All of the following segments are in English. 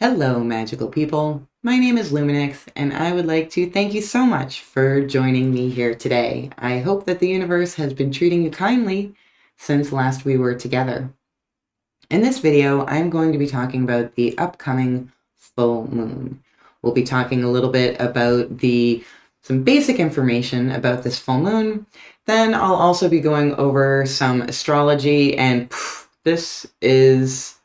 Hello, magical people. My name is Lumenyxx, and I would like to thank you so much for joining me here today. I hope that the universe has been treating you kindly since last we were together. In this video, I'm going to be talking about the upcoming full moon. We'll be talking a little bit about the some basic information about this full moon. Then I'll also be going over some astrology, and pff, this is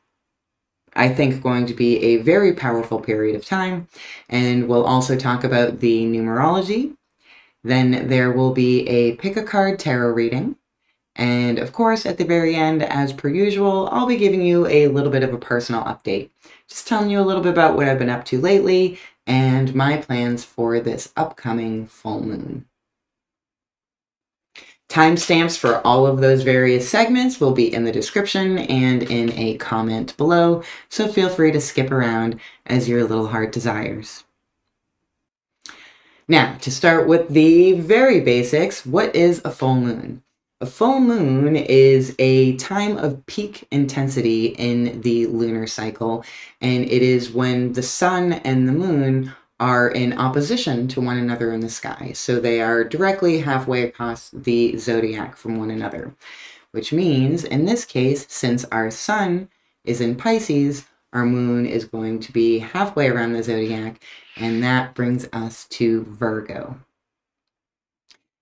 I think, going to be a very powerful period of time. And we'll also talk about the numerology. Then there will be a pick a card tarot reading. And of course, at the very end, as per usual, I'll be giving you a little bit of a personal update. Just telling you a little bit about what I've been up to lately and my plans for this upcoming full moon. Timestamps for all of those various segments will be in the description and in a comment below, so feel free to skip around as your little heart desires. Now, to start with the very basics, what is a full moon? A full moon is a time of peak intensity in the lunar cycle, and it is when the sun and the moon are in opposition to one another in the sky. So they are directly halfway across the zodiac from one another, which means in this case, since our sun is in Pisces, our moon is going to be halfway around the zodiac, and that brings us to Virgo.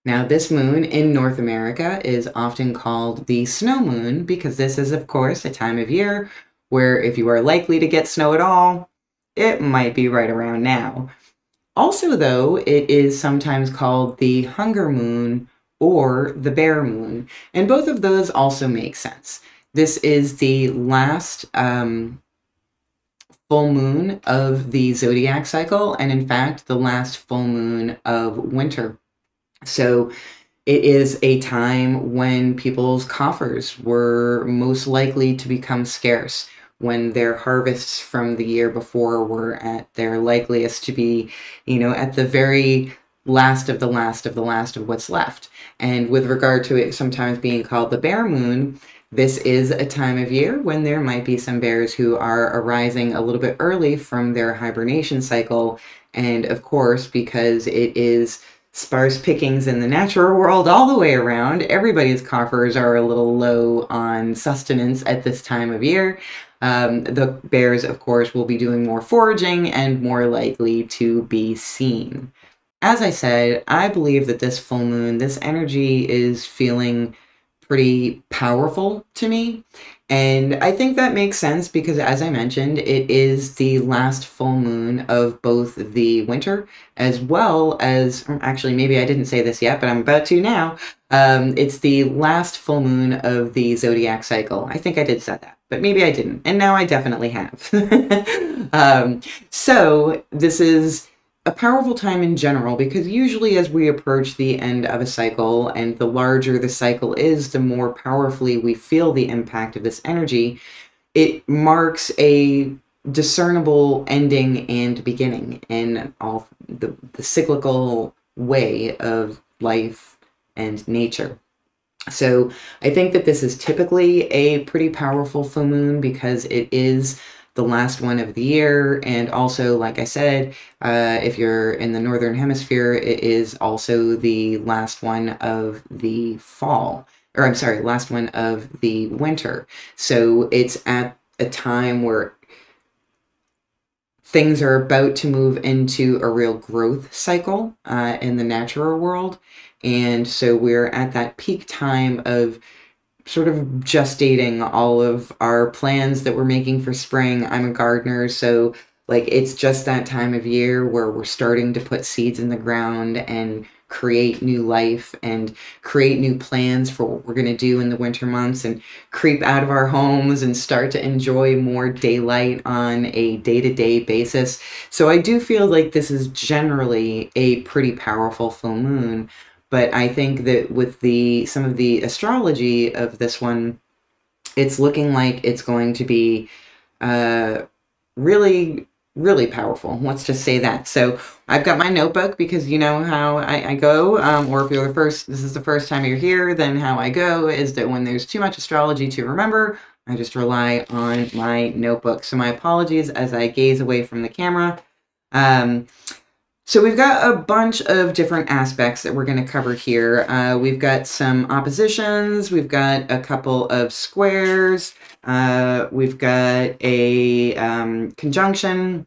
Now, this moon in North America is often called the snow moon because this is, of course, a time of year where if you are likely to get snow at all, it might be right around now. Also, though, it is sometimes called the hunger moon or the bear moon, and both of those also make sense. This is the last um, full moon of the zodiac cycle, and in fact, the last full moon of winter. So, it is a time when people's coffers were most likely to become scarce when their harvests from the year before were at their likeliest to be, you know, at the very last of the last of the last of what's left. And with regard to it sometimes being called the bear moon, this is a time of year when there might be some bears who are arising a little bit early from their hibernation cycle. And of course, because it is sparse pickings in the natural world all the way around, everybody's coffers are a little low on sustenance at this time of year. Um, the bears, of course, will be doing more foraging and more likely to be seen. As I said, I believe that this full moon, this energy is feeling pretty powerful to me. And I think that makes sense because, as I mentioned, it is the last full moon of both the winter as well as, actually, maybe I didn't say this yet, but I'm about to now. Um, it's the last full moon of the zodiac cycle. I think I did say that but maybe I didn't. And now I definitely have. um, so this is a powerful time in general because usually as we approach the end of a cycle and the larger the cycle is, the more powerfully we feel the impact of this energy. It marks a discernible ending and beginning in all the, the cyclical way of life and nature. So I think that this is typically a pretty powerful full moon because it is the last one of the year. And also, like I said, uh, if you're in the Northern Hemisphere, it is also the last one of the fall. Or I'm sorry, last one of the winter. So it's at a time where things are about to move into a real growth cycle uh, in the natural world. And so we're at that peak time of sort of gestating all of our plans that we're making for spring. I'm a gardener, so like it's just that time of year where we're starting to put seeds in the ground and create new life and create new plans for what we're going to do in the winter months and creep out of our homes and start to enjoy more daylight on a day-to-day basis. So I do feel like this is generally a pretty powerful full moon but I think that with the some of the astrology of this one, it's looking like it's going to be uh, really, really powerful. Let's just say that. So I've got my notebook because you know how I, I go, um, or if you're the first, this is the first time you're here, then how I go is that when there's too much astrology to remember, I just rely on my notebook. So my apologies as I gaze away from the camera. Um, so we've got a bunch of different aspects that we're going to cover here. Uh, we've got some oppositions, we've got a couple of squares, uh, we've got a um, conjunction,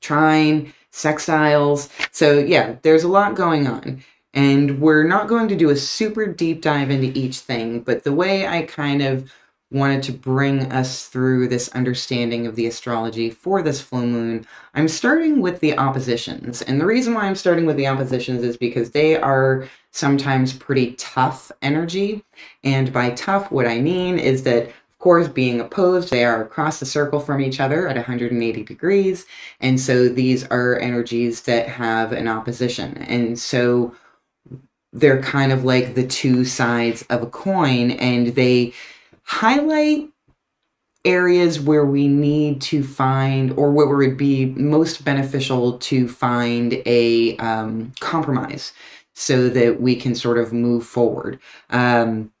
trine, sextiles. So yeah, there's a lot going on. And we're not going to do a super deep dive into each thing, but the way I kind of wanted to bring us through this understanding of the astrology for this full moon, I'm starting with the oppositions. And the reason why I'm starting with the oppositions is because they are sometimes pretty tough energy. And by tough, what I mean is that of course, being opposed, they are across the circle from each other at 180 degrees. And so these are energies that have an opposition. And so they're kind of like the two sides of a coin and they highlight areas where we need to find or where it would be most beneficial to find a um, compromise so that we can sort of move forward um,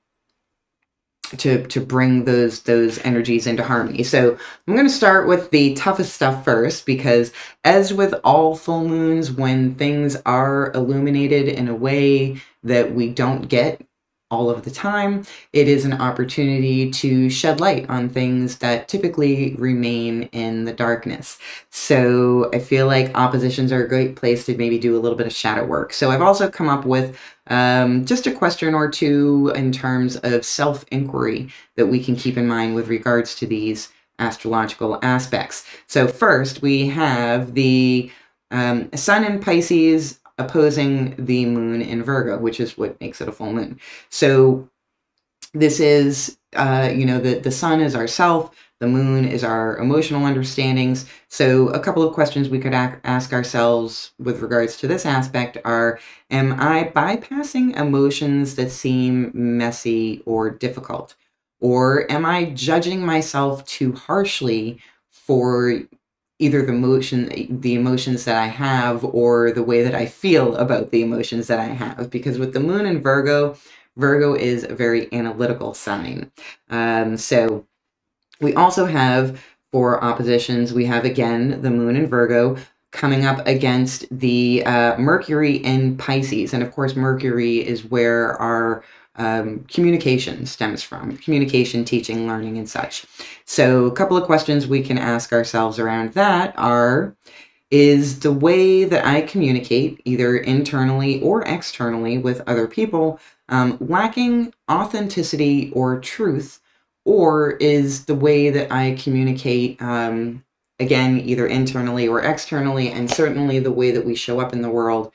to to bring those those energies into harmony. So I'm going to start with the toughest stuff first because as with all full moons when things are illuminated in a way that we don't get all of the time. It is an opportunity to shed light on things that typically remain in the darkness. So I feel like oppositions are a great place to maybe do a little bit of shadow work. So I've also come up with um, just a question or two in terms of self inquiry that we can keep in mind with regards to these astrological aspects. So, first, we have the um, Sun in Pisces opposing the moon in Virgo, which is what makes it a full moon. So this is, uh, you know, the, the sun is our self, the moon is our emotional understandings. So a couple of questions we could ac- ask ourselves with regards to this aspect are, am I bypassing emotions that seem messy or difficult? Or am I judging myself too harshly for either the motion the emotions that i have or the way that i feel about the emotions that i have. Because with the moon in virgo virgo is a very analytical sign. Um, so we also have for oppositions. We have again the moon in virgo coming up against the uh, mercury in pisces. And of course mercury is where our um, communication stems from communication, teaching, learning, and such. So, a couple of questions we can ask ourselves around that are Is the way that I communicate, either internally or externally with other people, um, lacking authenticity or truth? Or is the way that I communicate, um, again, either internally or externally, and certainly the way that we show up in the world?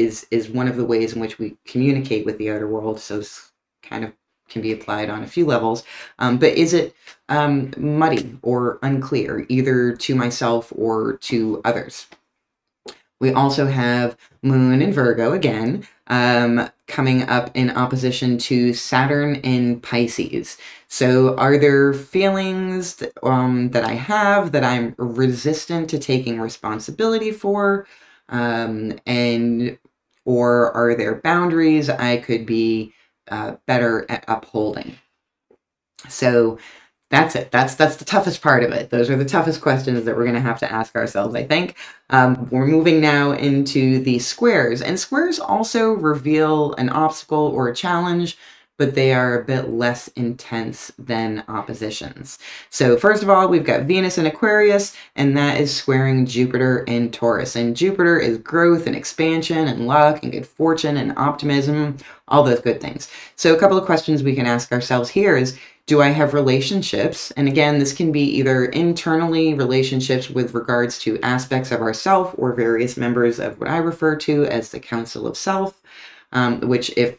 Is is one of the ways in which we communicate with the outer world. So kind of can be applied on a few levels. Um, but is it um, muddy or unclear, either to myself or to others? We also have Moon in Virgo again, um, coming up in opposition to Saturn in Pisces. So, are there feelings that, um, that I have that I'm resistant to taking responsibility for? um, and or are there boundaries I could be uh, better at upholding? So that's it. That's that's the toughest part of it. Those are the toughest questions that we're going to have to ask ourselves. I think um, we're moving now into the squares, and squares also reveal an obstacle or a challenge but they are a bit less intense than oppositions. So first of all, we've got Venus in Aquarius, and that is squaring Jupiter in Taurus. And Jupiter is growth and expansion and luck and good fortune and optimism, all those good things. So a couple of questions we can ask ourselves here is, do I have relationships? And again, this can be either internally relationships with regards to aspects of ourself or various members of what I refer to as the Council of Self, um, which if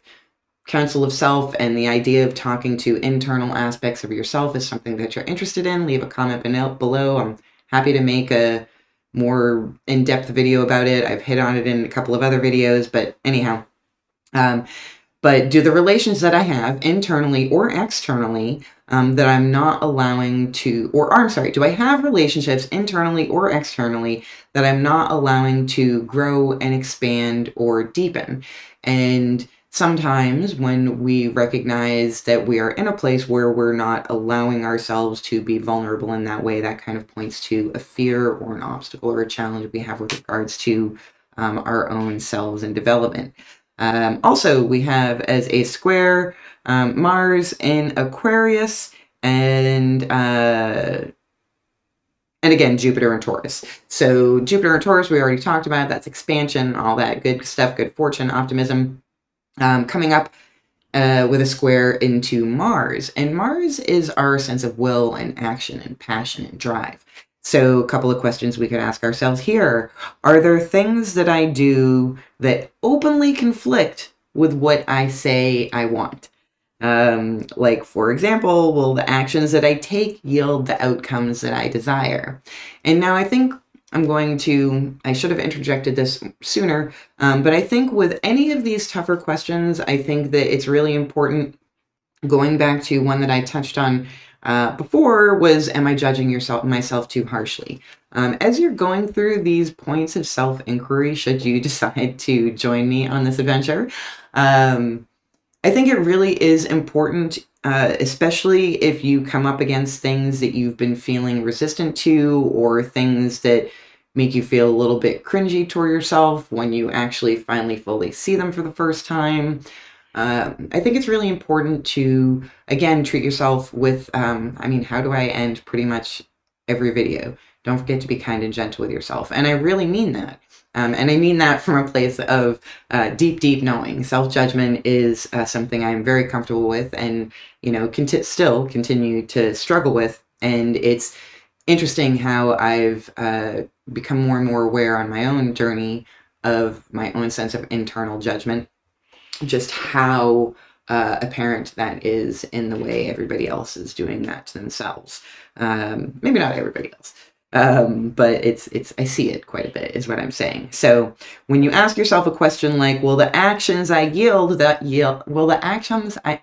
Council of Self and the idea of talking to internal aspects of yourself is something that you're interested in, leave a comment below. I'm happy to make a more in-depth video about it. I've hit on it in a couple of other videos, but anyhow. Um, but do the relations that I have internally or externally um, that I'm not allowing to, or, or I'm sorry, do I have relationships internally or externally that I'm not allowing to grow and expand or deepen? And sometimes when we recognize that we are in a place where we're not allowing ourselves to be vulnerable in that way, that kind of points to a fear or an obstacle or a challenge we have with regards to um, our own selves and development. Um, also, we have as a square um, Mars in Aquarius and uh, and again Jupiter and Taurus. So Jupiter and Taurus, we already talked about. That's expansion, all that good stuff, good fortune, optimism um, coming up uh, with a square into Mars. And Mars is our sense of will and action and passion and drive. So, a couple of questions we could ask ourselves here Are there things that I do that openly conflict with what I say I want? Um, like, for example, will the actions that I take yield the outcomes that I desire? And now I think I'm going to, I should have interjected this sooner, um, but I think with any of these tougher questions, I think that it's really important. Going back to one that I touched on uh, before was, am I judging yourself myself too harshly? Um, as you're going through these points of self inquiry, should you decide to join me on this adventure, um, I think it really is important, uh, especially if you come up against things that you've been feeling resistant to or things that make you feel a little bit cringy toward yourself when you actually finally fully see them for the first time. Uh, I think it's really important to, again, treat yourself with, um, I mean, how do I end pretty much every video? Don't forget to be kind and gentle with yourself. And I really mean that. Um, and I mean that from a place of uh, deep, deep knowing. Self judgment is uh, something I'm very comfortable with, and you know, conti- still continue to struggle with. And it's interesting how I've uh, become more and more aware on my own journey of my own sense of internal judgment, just how uh, parent that is in the way everybody else is doing that to themselves. Um, maybe not everybody else, um, but it's it's I see it quite a bit is what I'm saying. So when you ask yourself a question like, "Will the actions I yield that yield? Will the actions I?"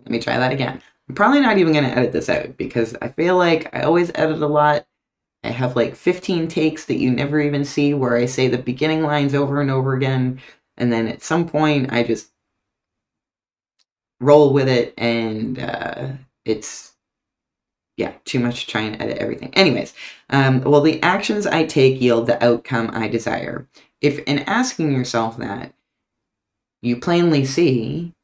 Let me try that again. I'm probably not even going to edit this out because I feel like I always edit a lot. I have like 15 takes that you never even see where I say the beginning lines over and over again, and then at some point I just roll with it, and uh, it's yeah, too much to try and edit everything. Anyways, um, well, the actions I take yield the outcome I desire. If in asking yourself that, you plainly see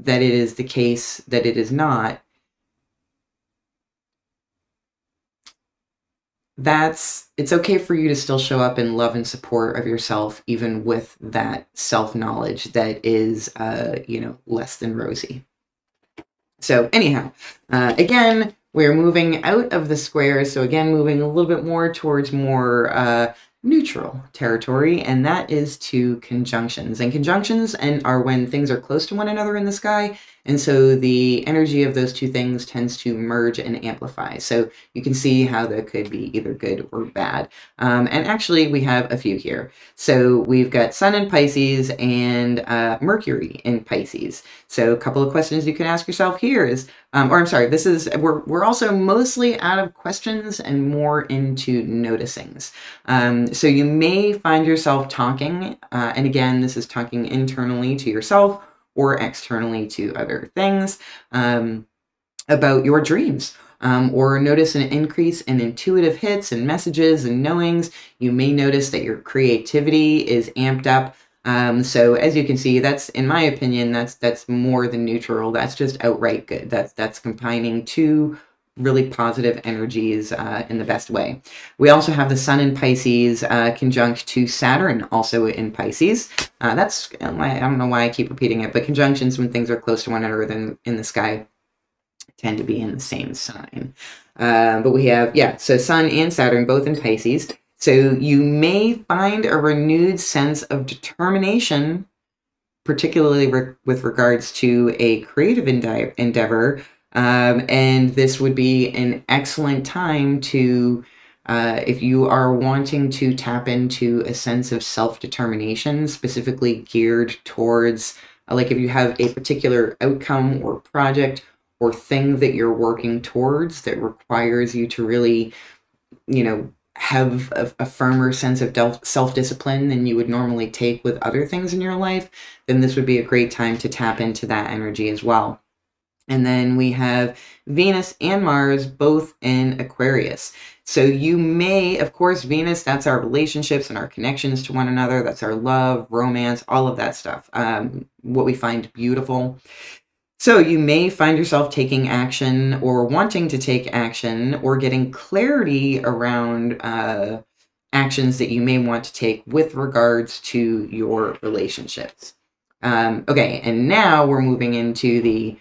that it is the case that it is not, that's it's okay for you to still show up in love and support of yourself even with that self-knowledge that is uh you know less than rosy so anyhow uh again we're moving out of the square, so again, moving a little bit more towards more uh, neutral territory, and that is to conjunctions. And conjunctions and are when things are close to one another in the sky, and so the energy of those two things tends to merge and amplify. So you can see how that could be either good or bad. Um, and actually, we have a few here. So we've got Sun in Pisces and uh, Mercury in Pisces. So a couple of questions you can ask yourself here is, um, or I'm sorry, this is, we're, we're also mostly out of questions and more into noticings. Um, so you may find yourself talking, uh, and again, this is talking internally to yourself or externally to other things um, about your dreams. Um, or notice an increase in intuitive hits and messages and knowings. You may notice that your creativity is amped up. Um, so as you can see, that's in my opinion, that's that's more than neutral. That's just outright good. That's that's combining two really positive energies uh, in the best way. We also have the Sun in Pisces uh, conjunct to Saturn, also in Pisces. Uh, that's, I don't know why I keep repeating it, but conjunctions when things are close to one another in, in the sky tend to be in the same sign. Uh, but we have, yeah, so Sun and Saturn both in Pisces. So you may find a renewed sense of determination, particularly re- with regards to a creative endeavor um, and this would be an excellent time to, uh, if you are wanting to tap into a sense of self determination, specifically geared towards, uh, like, if you have a particular outcome or project or thing that you're working towards that requires you to really, you know, have a, a firmer sense of self discipline than you would normally take with other things in your life, then this would be a great time to tap into that energy as well. And then we have Venus and Mars both in Aquarius. So you may, of course, Venus, that's our relationships and our connections to one another. That's our love, romance, all of that stuff. Um, what we find beautiful. So you may find yourself taking action or wanting to take action or getting clarity around uh, actions that you may want to take with regards to your relationships. Um, okay, and now we're moving into the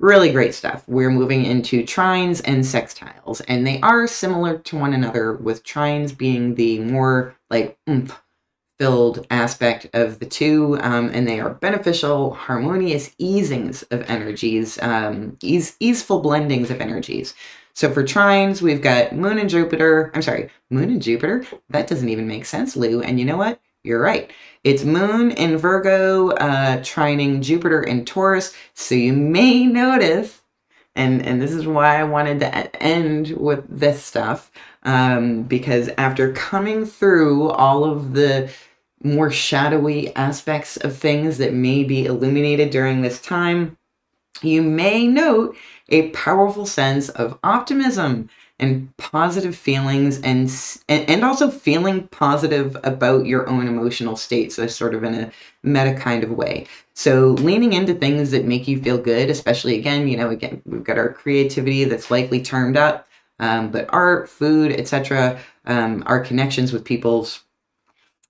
really great stuff. We're moving into trines and sextiles, and they are similar to one another, with trines being the more like oomph filled aspect of the two, um, and they are beneficial, harmonious easings of energies, um, ease, easeful blendings of energies. So for trines, we've got Moon and Jupiter. I'm sorry, Moon and Jupiter. That doesn't even make sense, Lou. And you know what? You're right. It's Moon in Virgo, uh, trining Jupiter in Taurus. So you may notice, and and this is why I wanted to end with this stuff, um, because after coming through all of the more shadowy aspects of things that may be illuminated during this time, you may note a powerful sense of optimism and positive feelings and and also feeling positive about your own emotional state so sort of in a meta kind of way. So leaning into things that make you feel good especially again you know again we've got our creativity that's likely turned up um, but art food etc um, our connections with people's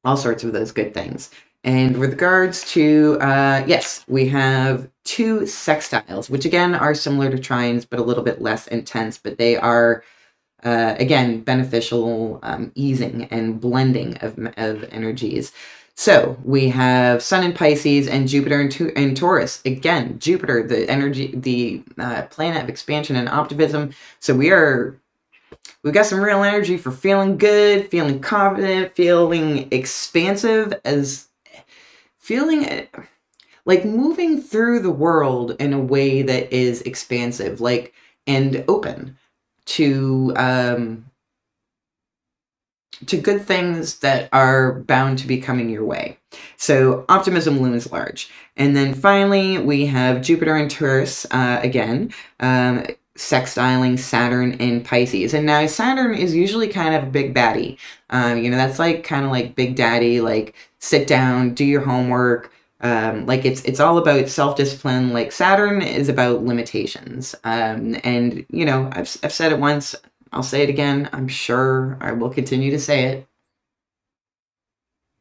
all sorts of those good things. And with regards to, uh, yes, we have two sextiles, which again are similar to trines, but a little bit less intense, but they are uh, again, beneficial um, easing and blending of, of energies. So we have Sun in Pisces and Jupiter in, in Taurus. Again, Jupiter, the energy, the uh, planet of expansion and optimism. So we are, we've got some real energy for feeling good, feeling confident, feeling expansive, as feeling like moving through the world in a way that is expansive, like and open to um, to good things that are bound to be coming your way. So optimism looms large. And then finally, we have Jupiter and Taurus uh, again, um, sextiling Saturn in Pisces. And now Saturn is usually kind of a big baddie. Um, you know, that's like kind of like Big Daddy, like sit down, do your homework, um, like it's it's all about self discipline. Like Saturn is about limitations, um, and you know I've I've said it once. I'll say it again. I'm sure I will continue to say it,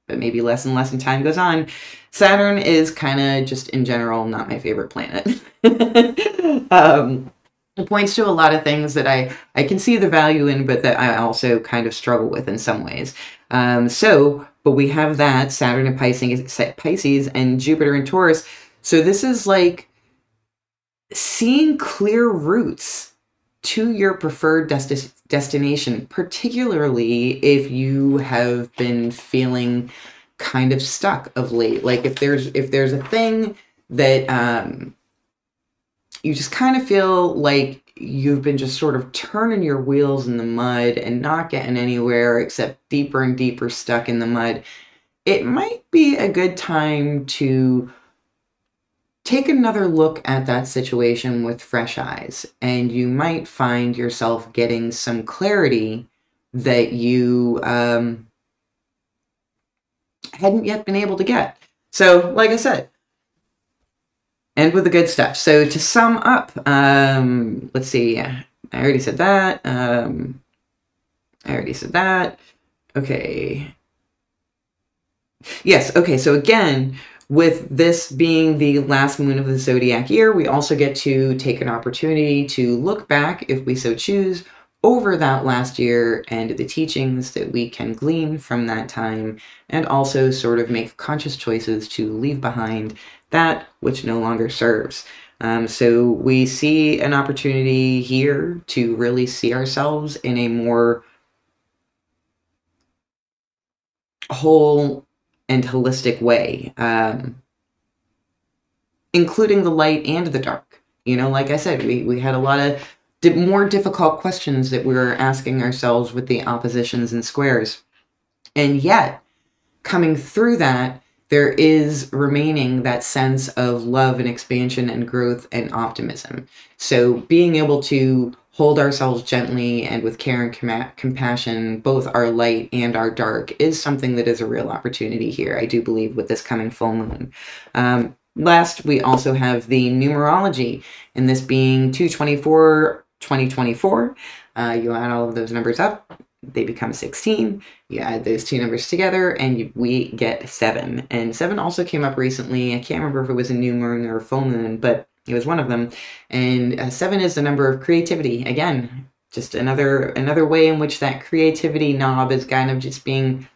but maybe less and less as time goes on. Saturn is kind of just in general not my favorite planet. um, it points to a lot of things that I I can see the value in, but that I also kind of struggle with in some ways. Um, so but we have that Saturn in Pisces, Pisces and Jupiter in Taurus. So this is like seeing clear routes to your preferred desti- destination, particularly if you have been feeling kind of stuck of late. Like if there's if there's a thing that um, you just kind of feel like you've been just sort of turning your wheels in the mud and not getting anywhere except deeper and deeper stuck in the mud, it might be a good time to take another look at that situation with fresh eyes. And you might find yourself getting some clarity that you um, hadn't yet been able to get. So, like I said, end with the good stuff. So to sum up, um, let's see. Yeah, I already said that. Um, I already said that. Okay. Yes. Okay. So again, with this being the last moon of the zodiac year, we also get to take an opportunity to look back, if we so choose, over that last year and the teachings that we can glean from that time, and also sort of make conscious choices to leave behind that which no longer serves. Um, so we see an opportunity here to really see ourselves in a more whole and holistic way, um, including the light and the dark. You know, like I said, we, we had a lot of di- more difficult questions that we're asking ourselves with the oppositions and squares. And yet, coming through that, there is remaining that sense of love and expansion and growth and optimism. So, being able to hold ourselves gently and with care and com- compassion, both our light and our dark, is something that is a real opportunity here, I do believe, with this coming full moon. Um, last, we also have the numerology, and this being 224 2024. Uh, you add all of those numbers up, they become 16. You add those two numbers together, and you, we get seven. And seven also came up recently. I can't remember if it was a new moon or a full moon, but it was one of them. And uh, seven is the number of creativity. Again, just another another way in which that creativity knob is kind of just being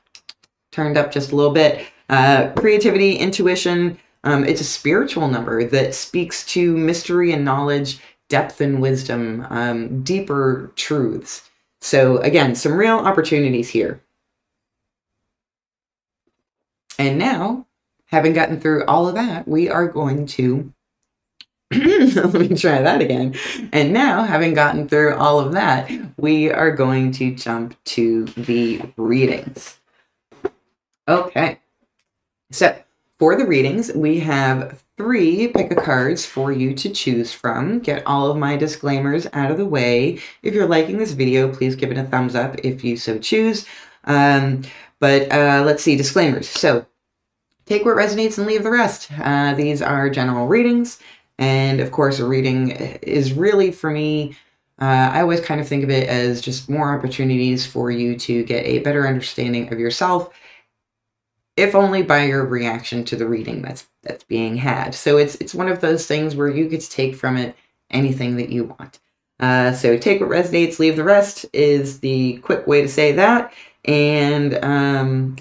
turned up just a little bit. Uh, creativity, intuition. Um, it's a spiritual number that speaks to mystery and knowledge, depth and wisdom, um, deeper truths. So again, some real opportunities here. And now, having gotten through all of that, we are going to let me try that again. And now, having gotten through all of that, we are going to jump to the readings. Okay. So, for the readings, we have three pick a cards for you to choose from. Get all of my disclaimers out of the way. If you're liking this video, please give it a thumbs up if you so choose. Um, but uh, let's see, disclaimers. So take what resonates and leave the rest. Uh, these are general readings. And of course, a reading is really for me. Uh, I always kind of think of it as just more opportunities for you to get a better understanding of yourself if only by your reaction to the reading that's that's being had. So it's it's one of those things where you get to take from it anything that you want. Uh, so take what resonates, leave the rest is the quick way to say that. And um,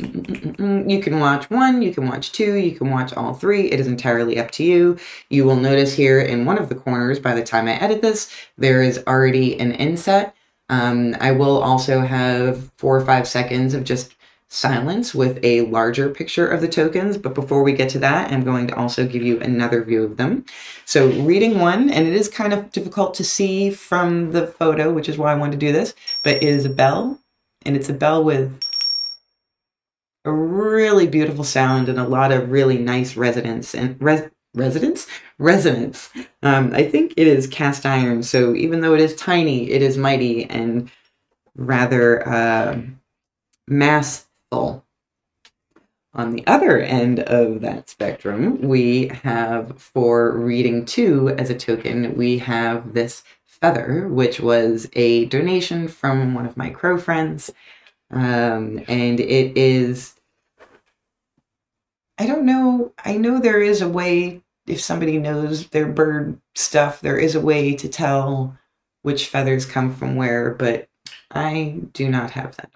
you can watch one, you can watch two, you can watch all three. It is entirely up to you. You will notice here in one of the corners, by the time I edit this, there is already an inset. Um, I will also have four or five seconds of just silence with a larger picture of the tokens. But before we get to that, I'm going to also give you another view of them. So reading one, and it is kind of difficult to see from the photo, which is why I wanted to do this, but it is a bell, and it's a bell with a really beautiful sound and a lot of really nice resonance and res residence resonance um, i think it is cast iron so even though it is tiny it is mighty and rather uh, mass on the other end of that spectrum, we have for reading two as a token, we have this feather, which was a donation from one of my crow friends. Um, and it is, I don't know, I know there is a way, if somebody knows their bird stuff, there is a way to tell which feathers come from where, but I do not have that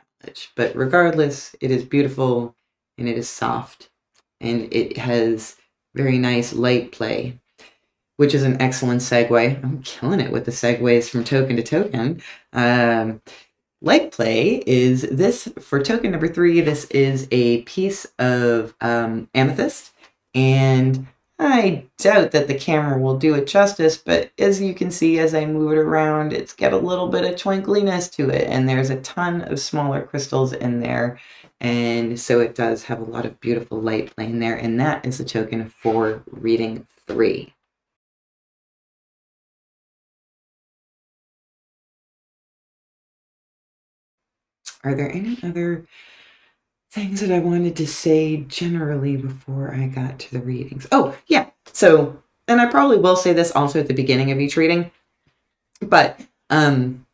but regardless, it is beautiful and it is soft and it has very nice light play, which is an excellent segue. I'm killing it with the segues from token to token. Um, light play is this for token number three. This is a piece of um, amethyst, and I doubt that the camera will do it justice, but as you can see as I move it around, it's got a little bit of twinkliness to it, and there's a ton of smaller crystals in there, and so it does have a lot of beautiful light playing there, and that is the token for reading three. Are there any other things that I wanted to say generally before I got to the readings. Oh, yeah. So, and I probably will say this also at the beginning of each reading, but um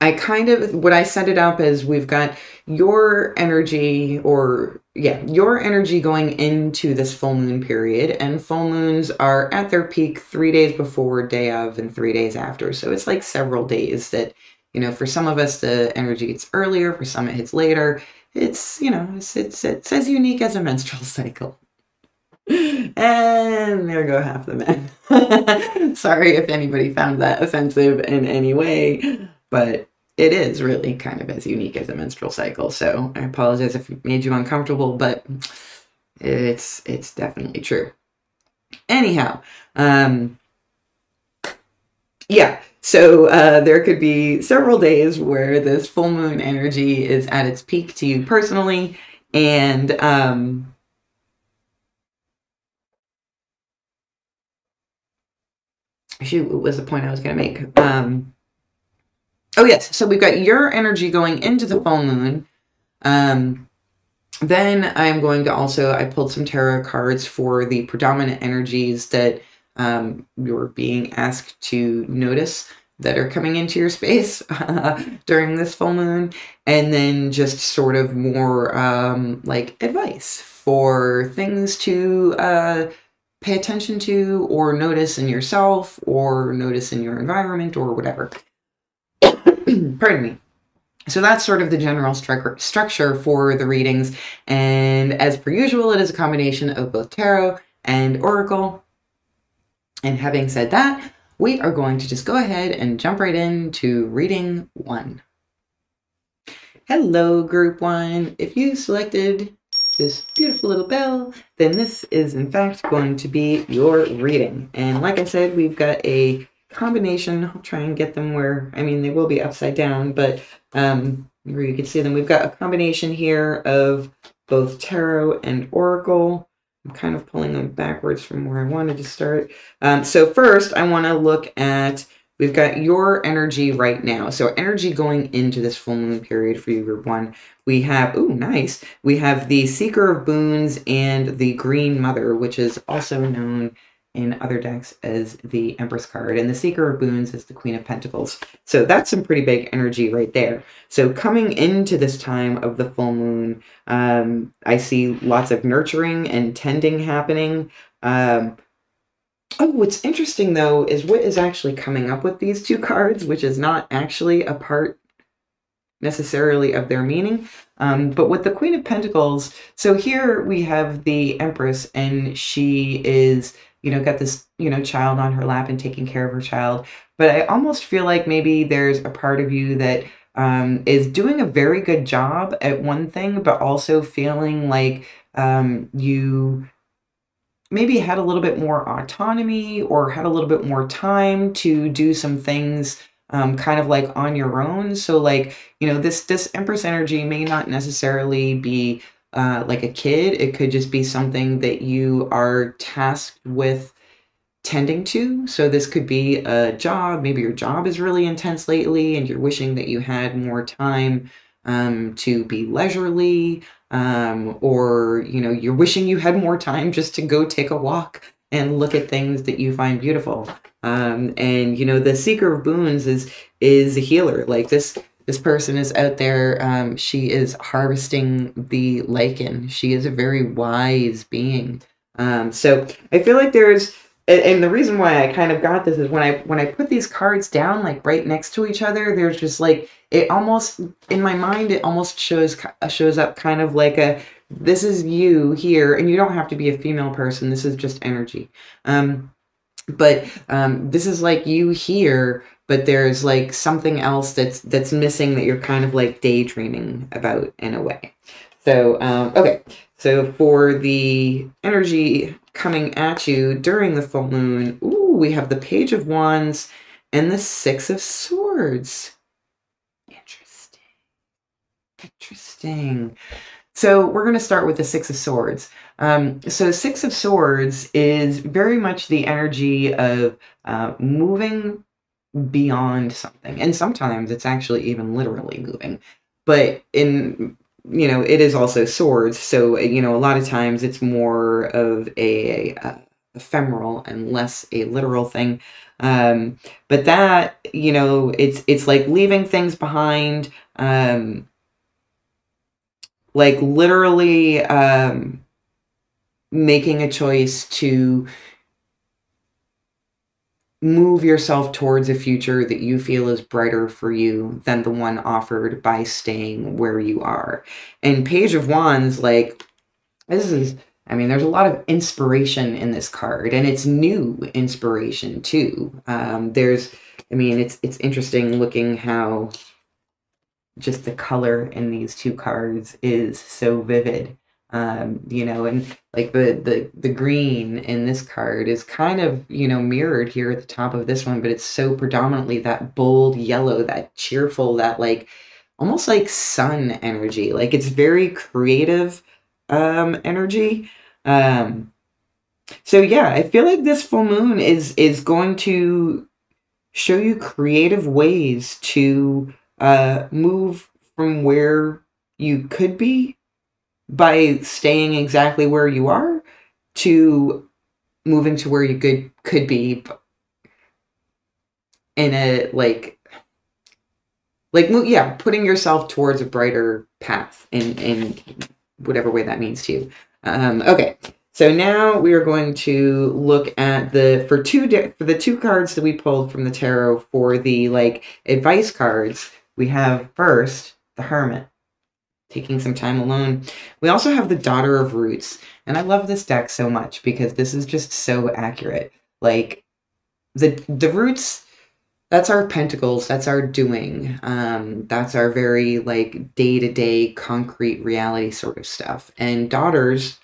I kind of what I set it up as we've got your energy or yeah, your energy going into this full moon period and full moons are at their peak 3 days before, day of and 3 days after. So it's like several days that you know, for some of us, the energy gets earlier, for some, it hits later. It's, you know, it's, it's, it's as unique as a menstrual cycle. And there go half the men. Sorry if anybody found that offensive in any way, but it is really kind of as unique as a menstrual cycle. So I apologize if it made you uncomfortable, but it's it's definitely true. Anyhow, um, yeah. So uh, there could be several days where this full moon energy is at its peak to you personally, and um, shoot, what was the point I was going to make? Um, oh yes, so we've got your energy going into the full moon. Um, then I'm going to also I pulled some tarot cards for the predominant energies that um, you're being asked to notice that are coming into your space during this full moon, and then just sort of more um, like advice for things to uh, pay attention to or notice in yourself or notice in your environment or whatever. Pardon me. So that's sort of the general stru- structure for the readings. And as per usual, it is a combination of both tarot and oracle. And having said that, we are going to just go ahead and jump right into reading one. Hello, group one. If you selected this beautiful little bell, then this is in fact going to be your reading. And like I said, we've got a combination. I'll try and get them where, I mean, they will be upside down, but um, where you can see them. We've got a combination here of both tarot and oracle. I'm kind of pulling them backwards from where I wanted to start. Um, so first, I want to look at, we've got your energy right now. So energy going into this full moon period for you, group one. We have, oh, nice. We have the Seeker of Boons and the Green Mother, which is also known in other decks as the Empress card, and the Seeker of Boons is the Queen of Pentacles. So that's some pretty big energy right there. So coming into this time of the full moon, um, I see lots of nurturing and tending happening. Um, oh, what's interesting though is what is actually coming up with these two cards, which is not actually a part necessarily of their meaning. Um, but with the Queen of Pentacles, so here we have the Empress, and she is you know, got this, you know, child on her lap and taking care of her child. But I almost feel like maybe there's a part of you that um, is doing a very good job at one thing, but also feeling like um, you maybe had a little bit more autonomy or had a little bit more time to do some things um, kind of like on your own. So like, you know, this this Empress energy may not necessarily be uh, like a kid. It could just be something that you are tasked with tending to. So this could be a job. Maybe your job is really intense lately and you're wishing that you had more time um, to be leisurely. Um, or, you know, you're wishing you had more time just to go take a walk and look at things that you find beautiful. Um, and, you know, the Seeker of Boons is, is a healer. Like this, this person is out there. Um, she is harvesting the lichen. She is a very wise being. Um, so I feel like there's, and the reason why I kind of got this is when I when I put these cards down like right next to each other, there's just like it almost in my mind it almost shows shows up kind of like a this is you here, and you don't have to be a female person. This is just energy. Um, but um, this is like you here but there's like something else that's that's missing that you're kind of like daydreaming about in a way. So um, okay, so for the energy coming at you during the full moon, ooh, we have the Page of Wands and the Six of Swords. Interesting. Interesting. So we're going to start with the Six of Swords. Um, so Six of Swords is very much the energy of uh, moving beyond something. And sometimes it's actually even literally moving. But in you know, it is also swords, so you know, a lot of times it's more of a, a ephemeral and less a literal thing. Um, but that, you know, it's it's like leaving things behind, um, like literally um, making a choice to move yourself towards a future that you feel is brighter for you than the one offered by staying where you are. And Page of Wands, like, this is, I mean, there's a lot of inspiration in this card, and it's new inspiration too. Um, there's, I mean, it's it's interesting looking how just the color in these two cards is so vivid. Um, you know, and like the the the green in this card is kind of you know mirrored here at the top of this one, but it's so predominantly that bold yellow, that cheerful, that like almost like sun energy. Like it's very creative um energy. Um so yeah, I feel like this full moon is is going to show you creative ways to uh move from where you could be by staying exactly where you are to moving to where you could could be in a like like yeah putting yourself towards a brighter path in in whatever way that means to you. Um okay so now we are going to look at the for two for the two cards that we pulled from the tarot for the like advice cards we have first the hermit taking some time alone. We also have the Daughter of Roots, and I love this deck so much because this is just so accurate. Like the the roots, that's our pentacles, that's our doing, um, that's our very like day to day concrete reality sort of stuff. And daughters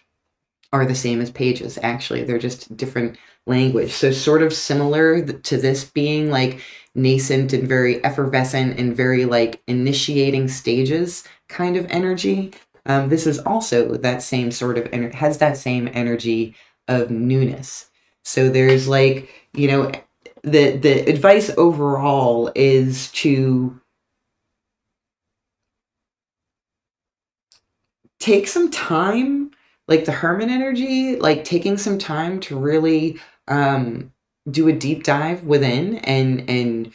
are the same as pages. Actually, they're just different language. So sort of similar to this being like nascent and very effervescent and very like initiating stages kind of energy. Um, this is also that same sort of energy, has that same energy of newness. So there's like, you know, the the advice overall is to take some time like the hermit energy like taking some time to really um do a deep dive within and and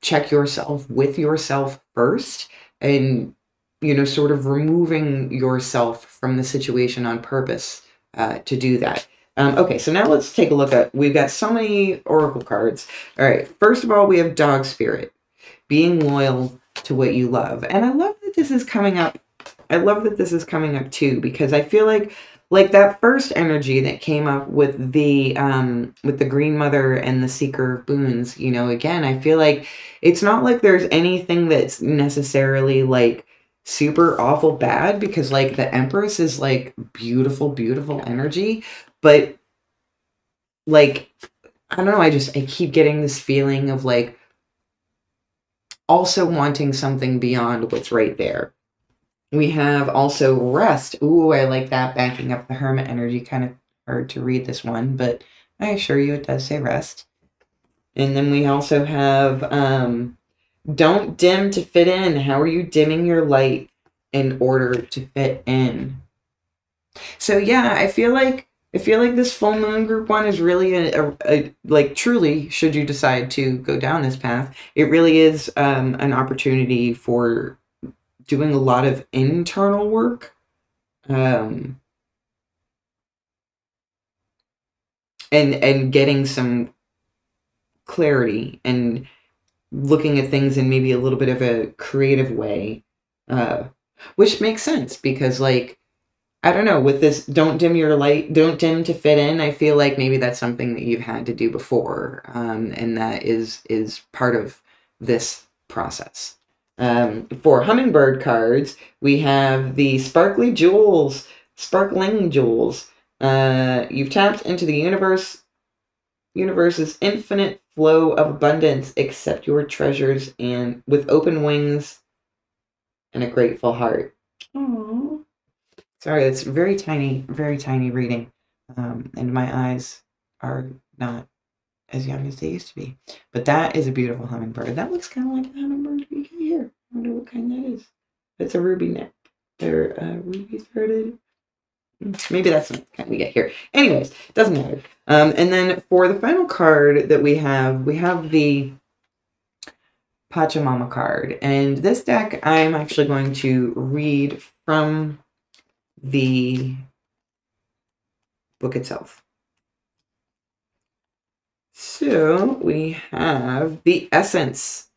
check yourself with yourself first and you know, sort of removing yourself from the situation on purpose uh, to do that. Um, okay, so now let's take a look at, we've got so many oracle cards. All right, first of all, we have dog spirit, being loyal to what you love. And I love that this is coming up. I love that this is coming up too, because I feel like like that first energy that came up with the um with the green mother and the seeker of boons you know again i feel like it's not like there's anything that's necessarily like super awful bad because like the empress is like beautiful beautiful energy but like i don't know i just i keep getting this feeling of like also wanting something beyond what's right there we have also rest ooh i like that backing up the hermit energy kind of hard to read this one but i assure you it does say rest and then we also have um don't dim to fit in. How are you dimming your light in order to fit in? So yeah, I feel like I feel like this full moon group one is really a, a, a, like truly should you decide to go down this path, it really is um, an opportunity for doing a lot of internal work. Um, and and getting some clarity and looking at things in maybe a little bit of a creative way, uh, which makes sense because, like, I don't know, with this don't dim your light, don't dim to fit in, I feel like maybe that's something that you've had to do before, um, and that is is part of this process. Um, for hummingbird cards, we have the sparkly jewels, sparkling jewels. Uh, you've tapped into the universe, universe's infinite flow of abundance, accept your treasures and with open wings and a grateful heart. Aww. Sorry, it's very tiny, very tiny reading. Um, and my eyes are not as young as they used to be. But that is a beautiful hummingbird. That looks kind of like a hummingbird we get here. I wonder what kind that is. It's a ruby neck. They're uh, ruby throated. Maybe that's the kind we get here. Anyways, doesn't matter. Um, and then for the final card that we have, we have the Pachamama card. And this deck, I'm actually going to read from the book itself. So we have the essence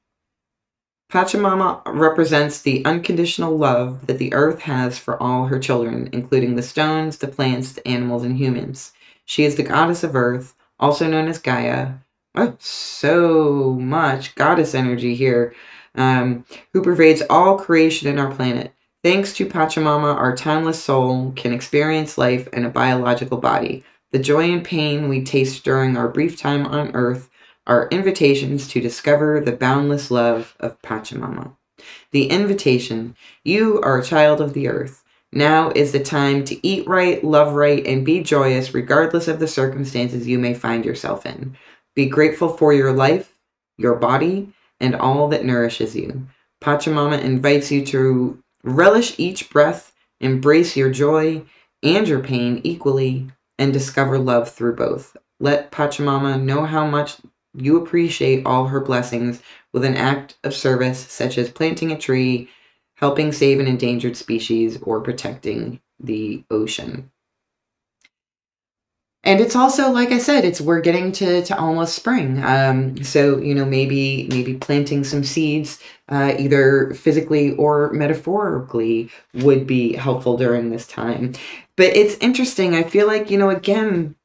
Pachamama represents the unconditional love that the earth has for all her children, including the stones, the plants, the animals, and humans. She is the goddess of earth, also known as Gaia. Oh, so much goddess energy here, um, who pervades all creation in our planet. Thanks to Pachamama, our timeless soul can experience life in a biological body. The joy and pain we taste during our brief time on earth are invitations to discover the boundless love of Pachamama. The invitation You are a child of the earth. Now is the time to eat right, love right, and be joyous regardless of the circumstances you may find yourself in. Be grateful for your life, your body, and all that nourishes you. Pachamama invites you to Relish each breath, embrace your joy and your pain equally, and discover love through both. Let Pachamama know how much you appreciate all her blessings with an act of service such as planting a tree, helping save an endangered species, or protecting the ocean and it's also like i said it's we're getting to, to almost spring. Um, so you know maybe maybe planting some seeds uh, either physically or metaphorically would be helpful during this time. But it's interesting. I feel like you know again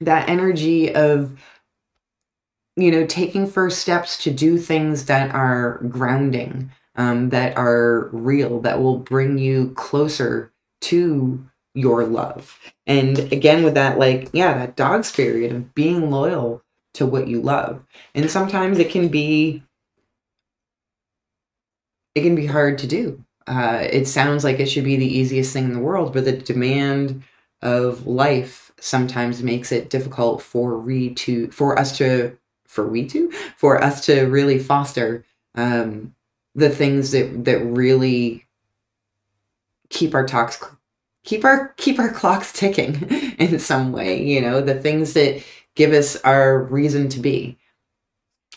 that energy of you know taking first steps to do things that are grounding um, that are real that will bring you closer to your love. And again, with that, like, yeah, that dog spirit of being loyal to what you love. And sometimes it can be, it can be hard to do. Uh, it sounds like it should be the easiest thing in the world, but the demand of life sometimes makes it difficult for we to, for us to, for we to, for us to really foster um, the things that that really keep our talks keep our keep our clocks ticking in some way you know the things that give us our reason to be.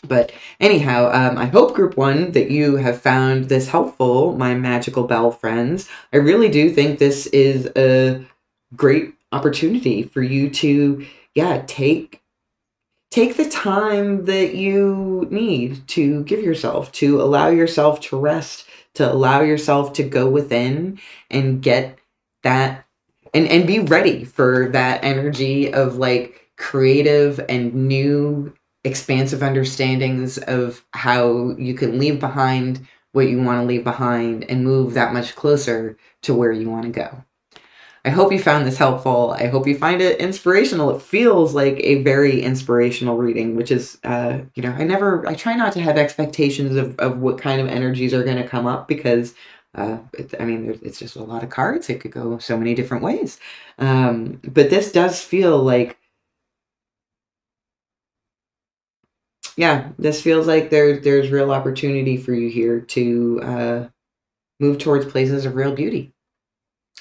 But anyhow um, i hope group one that you have found this helpful my magical bell friends. I really do think this is a great opportunity for you to yeah take take the time that you need to give yourself to allow yourself to rest to allow yourself to go within and get that and and be ready for that energy of like creative and new expansive understandings of how you can leave behind what you want to leave behind and move that much closer to where you want to go. I hope you found this helpful. I hope you find it inspirational. It feels like a very inspirational reading, which is, uh, you know, I never, I try not to have expectations of, of what kind of energies are going to come up because uh, it, I mean, it's just a lot of cards. It could go so many different ways. Um, but this does feel like, yeah, this feels like there's there's real opportunity for you here to uh, move towards places of real beauty.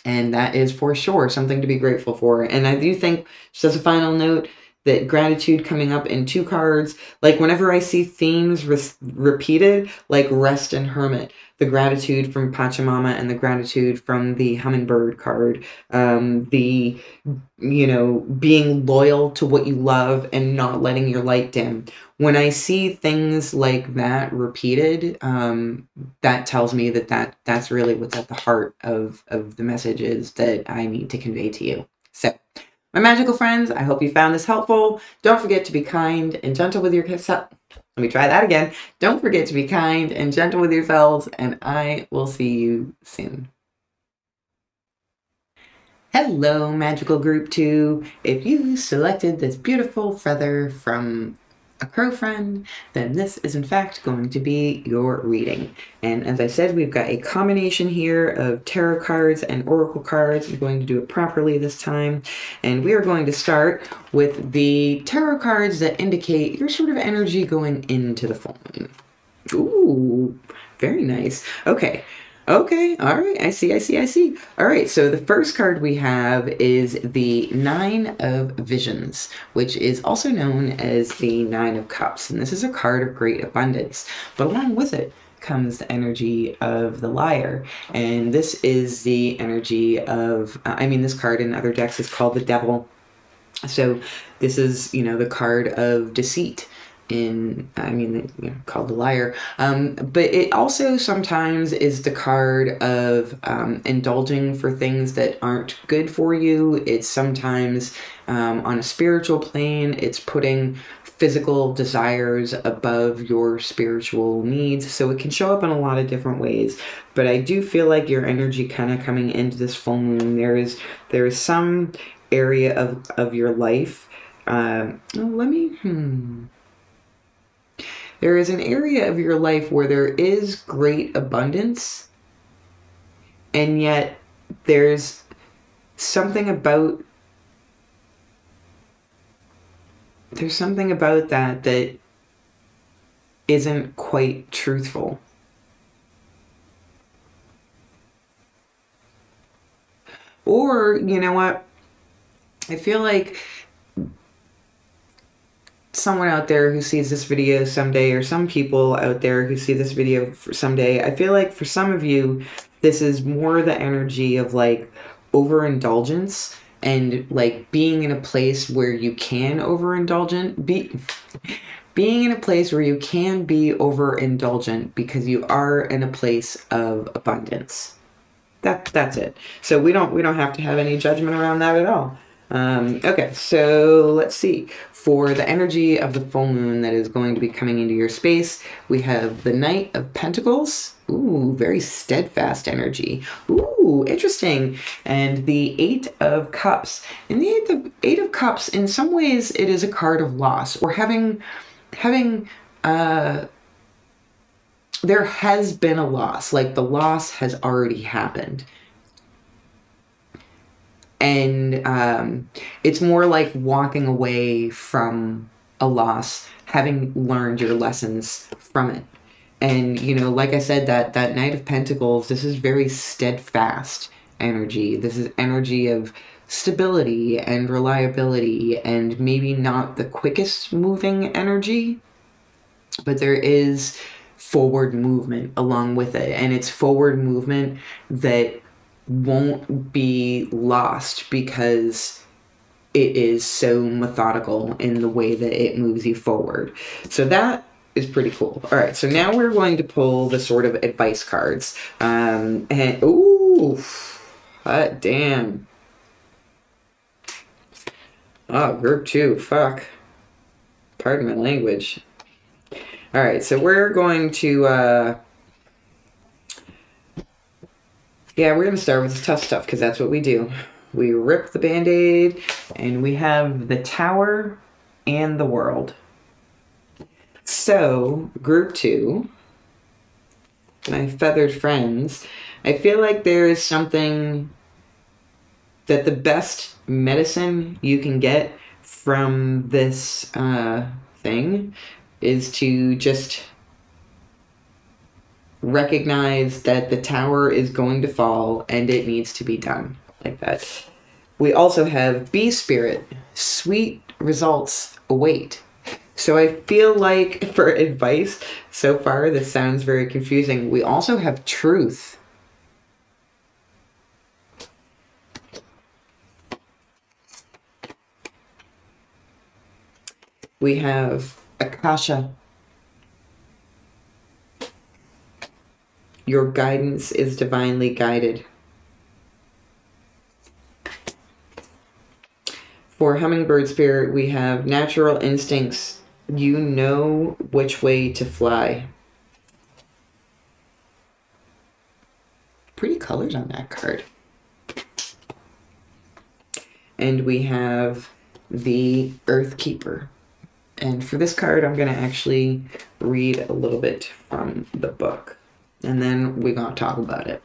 And that is for sure something to be grateful for. And I do think, just as a final note, that gratitude coming up in two cards, like whenever I see themes re- repeated, like rest and hermit, the gratitude from Pachamama and the gratitude from the hummingbird card, um, the, you know, being loyal to what you love and not letting your light dim. When I see things like that repeated, um, that tells me that, that that's really what's at the heart of, of the messages that I need to convey to you. So, my magical friends, I hope you found this helpful. Don't forget to be kind and gentle with yourself. Let me try that again. Don't forget to be kind and gentle with yourselves, and I will see you soon. Hello, Magical Group 2. If you selected this beautiful feather from a crow friend, then this is in fact going to be your reading. And as I said, we've got a combination here of tarot cards and oracle cards. We're going to do it properly this time. And we are going to start with the tarot cards that indicate your sort of energy going into the full moon. Ooh, very nice. Okay, Okay, all right. I see, I see, I see. All right, so the first card we have is the Nine of Visions, which is also known as the Nine of Cups. And this is a card of great abundance. But along with it comes the energy of the Liar. And this is the energy of, uh, I mean, this card in other decks is called the Devil. So this is, you know, the card of deceit in I mean you know, called the liar. Um, but it also sometimes is the card of um, indulging for things that aren't good for you. It's sometimes um, on a spiritual plane. It's putting physical desires above your spiritual needs. So it can show up in a lot of different ways. But I do feel like your energy kind of coming into this full moon. There is there is some area of of your life. Uh, oh, let me. Hmm there is an area of your life where there is great abundance, and yet there's something about there's something about that that isn't quite truthful. Or, you know what? I feel like someone out there who sees this video someday, or some people out there who see this video someday, I feel like for some of you, this is more the energy of like overindulgence and like being in a place where you can overindulgent be being in a place where you can be overindulgent because you are in a place of abundance. That that's it. So we don't we don't have to have any judgment around that at all. Um, okay, so let's see. For the energy of the full moon that is going to be coming into your space, we have the Knight of Pentacles. Ooh, very steadfast energy. Ooh, interesting. And the Eight of Cups. In the Eight of, Eight of Cups, in some ways, it is a card of loss. Or having, having, uh, there has been a loss. Like the loss has already happened and um, it's more like walking away from a loss having learned your lessons from it. And you know like i said that that knight of pentacles this is very steadfast energy. This is energy of stability and reliability and maybe not the quickest moving energy but there is forward movement along with it. And it's forward movement that won't be lost because it is so methodical in the way that it moves you forward. So that is pretty cool. All right, so now we're going to pull the sort of advice cards. Um, and ooh, hot damn. Oh, group two, fuck. Pardon my language. All right, so we're going to uh, Yeah, we're going to start with the tough stuff because that's what we do. We rip the band aid and we have the tower and the world. So, group two, my feathered friends, I feel like there is something that the best medicine you can get from this uh, thing is to just recognize that the tower is going to fall and it needs to be done like that. We also have Bee Spirit, sweet results await. So I feel like for advice so far, this sounds very confusing. We also have truth. We have Akasha Your guidance is divinely guided. For hummingbird spirit, we have natural instincts. You know which way to fly. Pretty colors on that card. And we have the Earth Keeper. And for this card, I'm going to actually read a little bit from the book and then we're going to talk about it.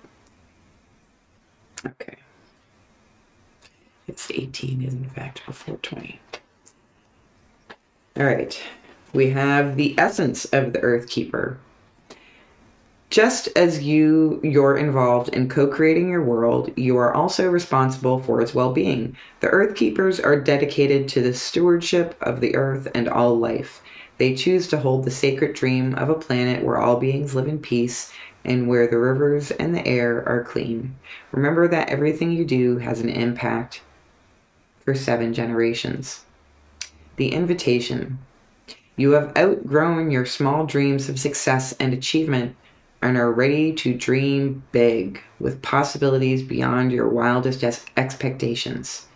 Okay. It's 18 is in fact before 20. All right. We have the essence of the Earth Keeper. Just as you you're involved in co-creating your world, you are also responsible for its well-being. The Earth Keepers are dedicated to the stewardship of the earth and all life. They choose to hold the sacred dream of a planet where all beings live in peace and where the rivers and the air are clean. Remember that everything you do has an impact for seven generations. The invitation. You have outgrown your small dreams of success and achievement and are ready to dream big with possibilities beyond your wildest expectations.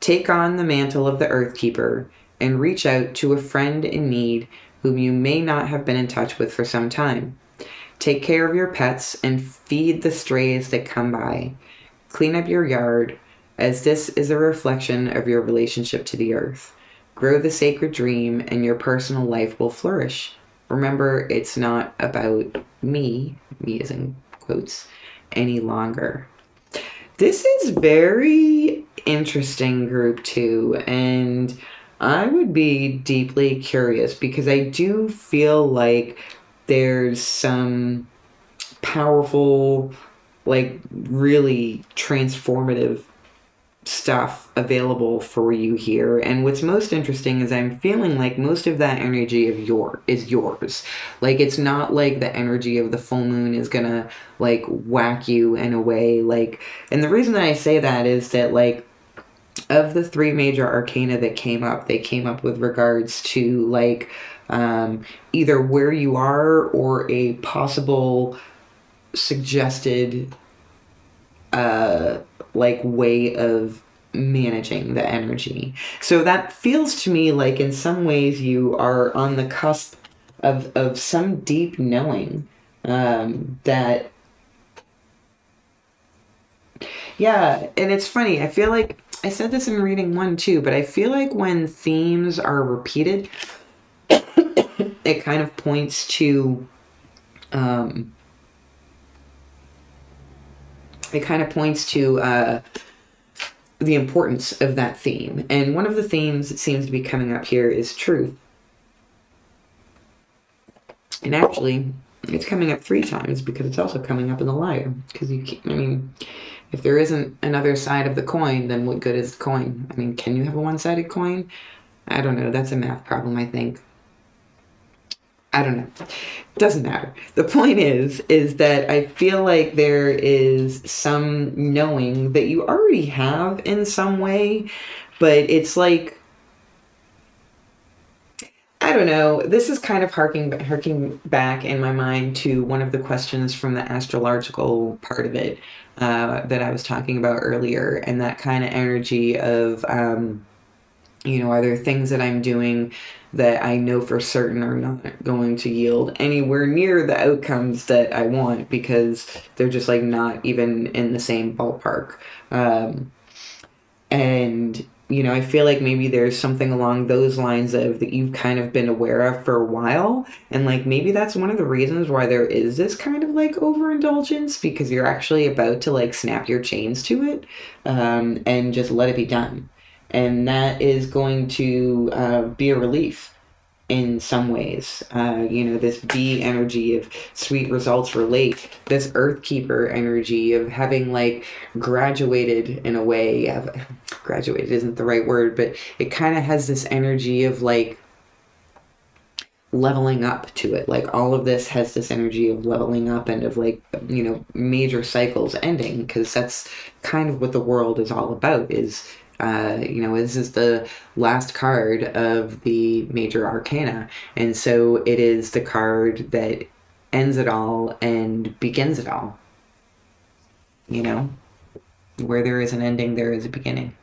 Take on the mantle of the Earth Keeper and reach out to a friend in need whom you may not have been in touch with for some time. Take care of your pets and feed the strays that come by. Clean up your yard, as this is a reflection of your relationship to the earth. Grow the sacred dream, and your personal life will flourish. Remember, it's not about me, me is in quotes, any longer. This is very interesting, group two, and I would be deeply curious because I do feel like there's some powerful, like really transformative stuff available for you here. And what's most interesting is i'm feeling like most of that energy of your is yours. Like it's not like the energy of the full moon is gonna like whack you in a way. Like and the reason that i say that is that like of the three major arcana that came up, they came up with regards to like um, either where you are or a possible suggested uh, like way of managing the energy. So that feels to me like in some ways you are on the cusp of of some deep knowing um, that yeah, and it's funny. I feel like I said this in reading one too, but I feel like when themes are repeated, it kind of points to um, it kind of points to uh, the importance of that theme. And one of the themes that seems to be coming up here is truth. And actually, it's coming up three times because it's also coming up in the liar. Because you, I mean, if there isn't another side of the coin, then what good is the coin? I mean, can you have a one sided coin? I don't know. That's a math problem, I think. I don't know. Doesn't matter. The point is, is that I feel like there is some knowing that you already have in some way, but it's like I don't know. This is kind of harking harking back in my mind to one of the questions from the astrological part of it, uh, that I was talking about earlier, and that kind of energy of, um, you know, are there things that I'm doing that I know for certain are not going to yield anywhere near the outcomes that I want because they're just like not even in the same ballpark. Um, and you know, I feel like maybe there's something along those lines of that you've kind of been aware of for a while. And like maybe that's one of the reasons why there is this kind of like overindulgence because you're actually about to like snap your chains to it um, and just let it be done. And that is going to uh, be a relief in some ways. Uh, you know, this bee energy of sweet results relate, this earth keeper energy of having like graduated in a way. Of, graduated isn't the right word, but it kind of has this energy of like leveling up to it. Like all of this has this energy of leveling up and of like, you know, major cycles ending because that's kind of what the world is all about is uh, you know, this is the last card of the major arcana. And so it is the card that ends it all and begins it all. You know, where there is an ending, there is a beginning.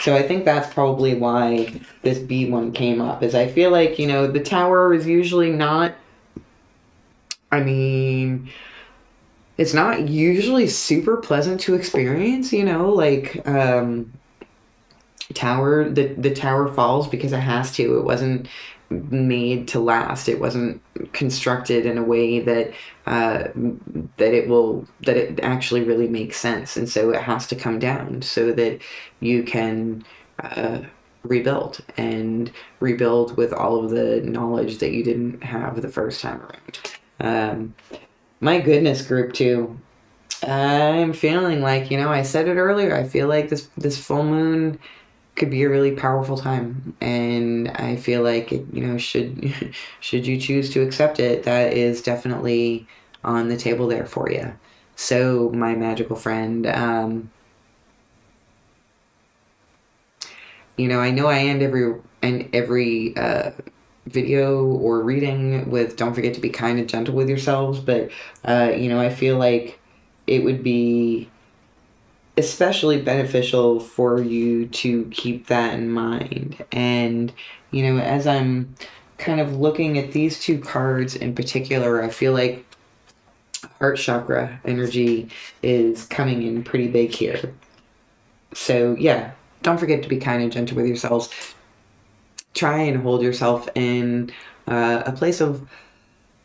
So I think that's probably why this Bee one came up. Is I feel like you know the tower is usually not. I mean, it's not usually super pleasant to experience, you know, like um tower the the tower falls because it has to. It wasn't made to last. It wasn't constructed in a way that uh, that it will that it actually really makes sense, and so it has to come down so that you can uh, rebuild and rebuild with all of the knowledge that you didn't have the first time around. Um, my goodness, group two. I'm feeling like, you know, I said it earlier, I feel like this this full moon could be a really powerful time and I feel like it, you know, should should you choose to accept it, that is definitely on the table there for you. So, my magical friend, um, you know, I know I end every and every uh, video or reading with "Don't forget to be kind and gentle with yourselves," but uh, you know, I feel like it would be especially beneficial for you to keep that in mind. And you know, as I'm kind of looking at these two cards in particular, I feel like heart chakra energy is coming in pretty big here. So, yeah, don't forget to be kind and gentle with yourselves. Try and hold yourself in uh, a place of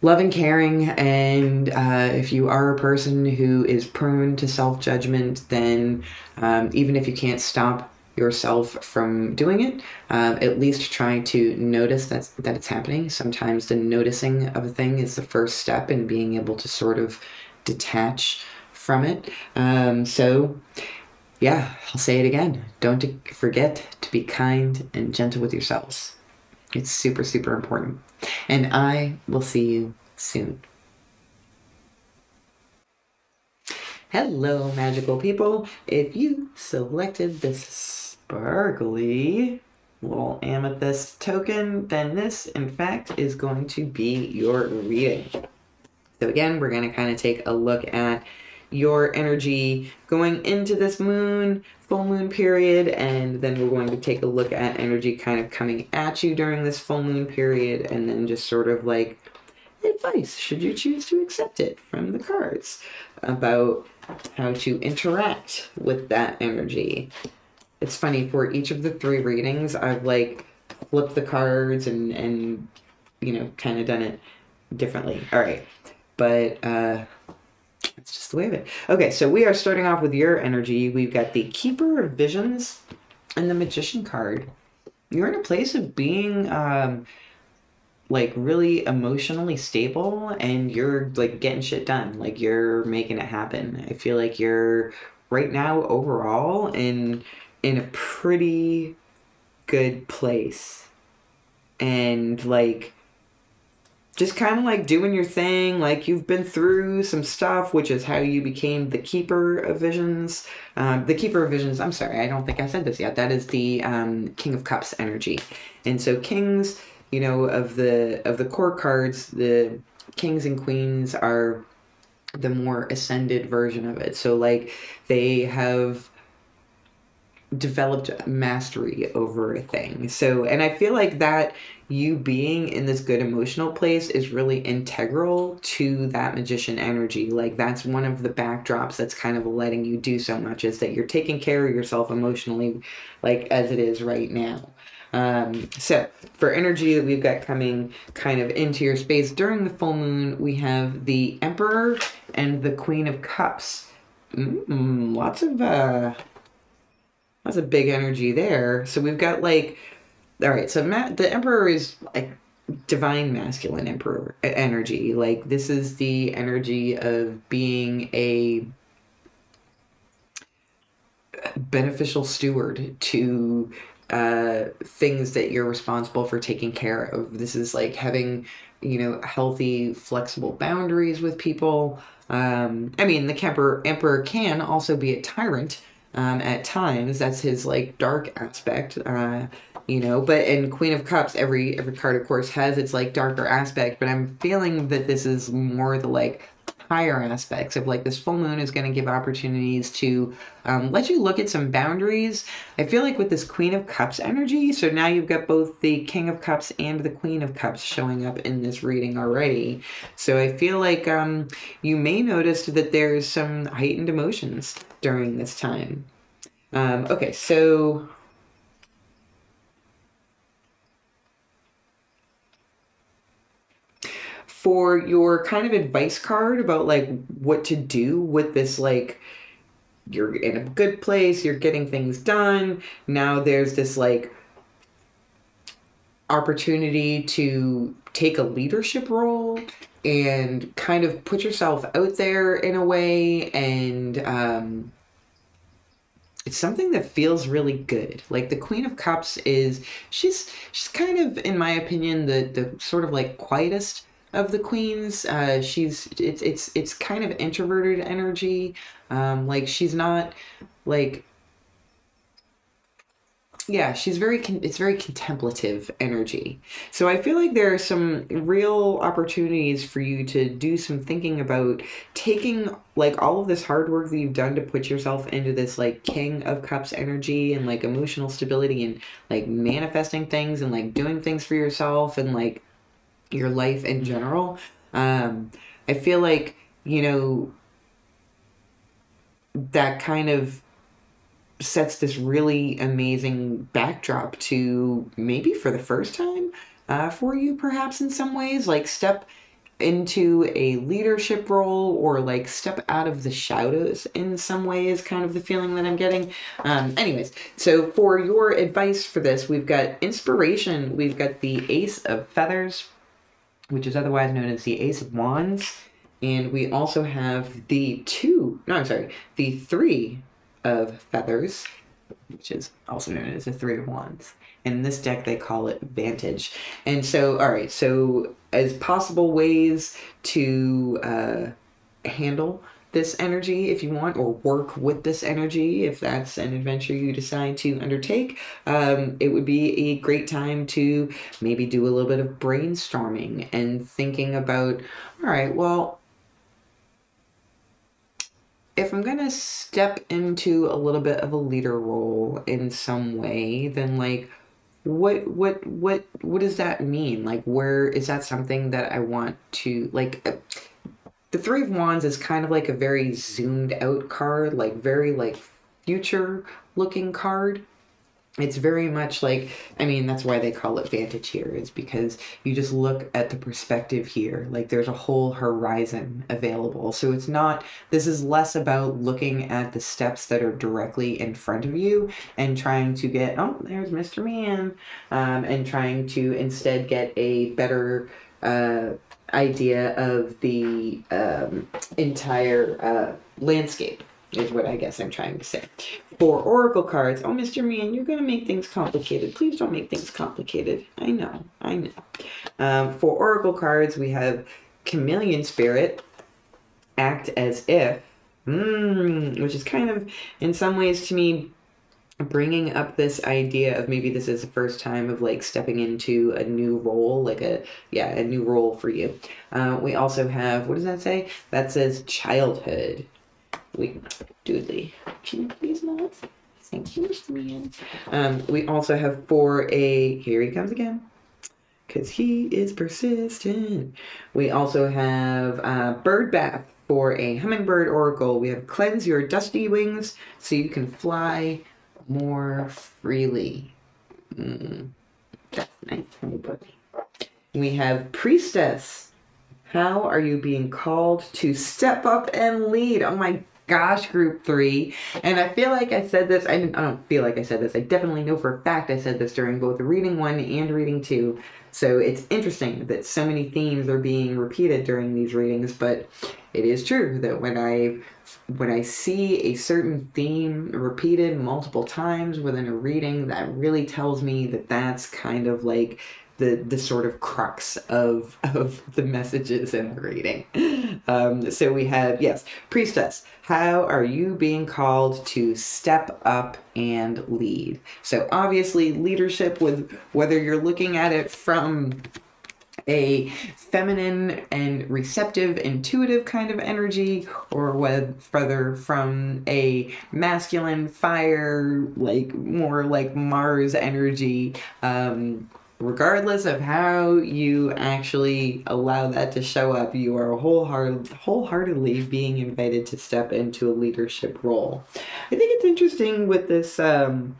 love and caring. And uh, if you are a person who is prone to self judgment, then um, even if you can't stop yourself from doing it, um, at least try to notice that, that it's happening. Sometimes the noticing of a thing is the first step in being able to sort of detach from it. Um, so, yeah, I'll say it again. Don't forget to be kind and gentle with yourselves. It's super, super important. And I will see you soon. Hello, magical people. If you selected this sparkly little amethyst token, then this, in fact, is going to be your reading. So again, we're going to kind of take a look at your energy going into this moon, full moon period, and then we're going to take a look at energy kind of coming at you during this full moon period, and then just sort of like advice, should you choose to accept it from the cards, about how to interact with that energy. It's funny for each of the three readings i've like flipped the cards and and you know kind of done it differently. All right but uh it's just the way of it. Okay so we are starting off with your energy. We've got the keeper of visions and the magician card. You're in a place of being um like really emotionally stable and you're like getting shit done. Like you're making it happen. I feel like you're right now overall in in a pretty good place. And like just kind of like doing your thing like you've been through some stuff which is how you became the keeper of visions. Um, the keeper of visions i'm sorry i don't think i said this yet that is the um, king of cups energy. And so kings you know of the of the core cards the kings and queens are the more ascended version of it. So like they have developed mastery over a thing. So, and I feel like that you being in this good emotional place is really integral to that magician energy. Like, that's one of the backdrops that's kind of letting you do so much is that you're taking care of yourself emotionally, like as it is right now. Um, so, for energy that we've got coming kind of into your space during the full moon, we have the Emperor and the Queen of Cups. Mm, lots of uh, that's a big energy there. So we've got like, all right. So Ma- the Emperor is like divine masculine emperor energy. Like this is the energy of being a beneficial steward to uh, things that you're responsible for taking care of. This is like having, you know, healthy, flexible boundaries with people. Um, I mean, the emperor, emperor can also be a tyrant um, at times. That's his like dark aspect, uh, you know. But in Queen of Cups, every every card, of course, has its like darker aspect. But I'm feeling that this is more the like higher aspects of like this full moon is going to give opportunities to um, let you look at some boundaries. I feel like with this Queen of Cups energy, so now you've got both the King of Cups and the Queen of Cups showing up in this reading already. So I feel like um, you may notice that there's some heightened emotions during this time. Um, okay, so for your kind of advice card about like what to do with this like you're in a good place you're getting things done now there's this like opportunity to take a leadership role and kind of put yourself out there in a way and um it's something that feels really good. Like the Queen of Cups is she's she's kind of in my opinion the the sort of like quietest of the queens. Uh, she's it's it's it's kind of introverted energy. Um, like she's not like yeah, she's very con- it's very contemplative energy. So I feel like there are some real opportunities for you to do some thinking about taking like all of this hard work that you've done to put yourself into this like king of cups energy and like emotional stability and like manifesting things and like doing things for yourself and like your life in general. Um I feel like, you know, that kind of sets this really amazing backdrop to maybe for the first time uh, for you, perhaps in some ways, like step into a leadership role or like step out of the shadows in some way is kind of the feeling that I'm getting. Um, anyways, so for your advice for this, we've got inspiration, we've got the Ace of Feathers, which is otherwise known as the Ace of Wands. And we also have the two, no, I'm sorry, the three of feathers, which is also known as the Three of Wands. And in this deck, they call it Vantage. And so, all right, so as possible ways to uh, handle this energy if you want, or work with this energy if that's an adventure you decide to undertake, um, it would be a great time to maybe do a little bit of brainstorming and thinking about, all right, well, if I'm gonna step into a little bit of a leader role in some way, then like what what what what does that mean? Like where is that something that I want to like the 3 of wands is kind of like a very zoomed out card, like very like future looking card. It's very much like i mean that's why they call it vantage here is because you just look at the perspective here like there's a whole horizon available. So it's not this is less about looking at the steps that are directly in front of you and trying to get oh there's mr man um, and trying to instead get a better uh, idea of the um, entire uh, landscape is what I guess I'm trying to say. For Oracle cards, oh, Mr. Man, you're going to make things complicated. Please don't make things complicated. I know, I know. Um, for Oracle cards, we have Chameleon Spirit, Act as If, mm, which is kind of, in some ways to me, bringing up this idea of maybe this is the first time of like stepping into a new role like a yeah a new role for you. Uh, we also have what does that say? That says childhood. We do the can you please not? Thank you. Man um we also have for a here he comes again. Because he is persistent. We also have uh, bird bath for a hummingbird oracle. We have cleanse your dusty wings so you can fly more freely mm, that's nice buddy we have priestess how are you being called to step up and lead? Oh my gosh, group three. And I feel like I said this, I, I don't feel like I said this, I definitely know for a fact I said this during both reading one and reading two. So it's interesting that so many themes are being repeated during these readings, but it is true that when I when I see a certain theme repeated multiple times within a reading, that really tells me that that's kind of like the the sort of crux of of the messages in the reading. Um, so we have yes, priestess. How are you being called to step up and lead? So obviously, leadership with whether you're looking at it from a feminine and receptive, intuitive kind of energy, or whether from a masculine, fire, like more like Mars energy. Um, regardless of how you actually allow that to show up, you are wholehearted, wholeheartedly being invited to step into a leadership role. I think it's interesting with this um,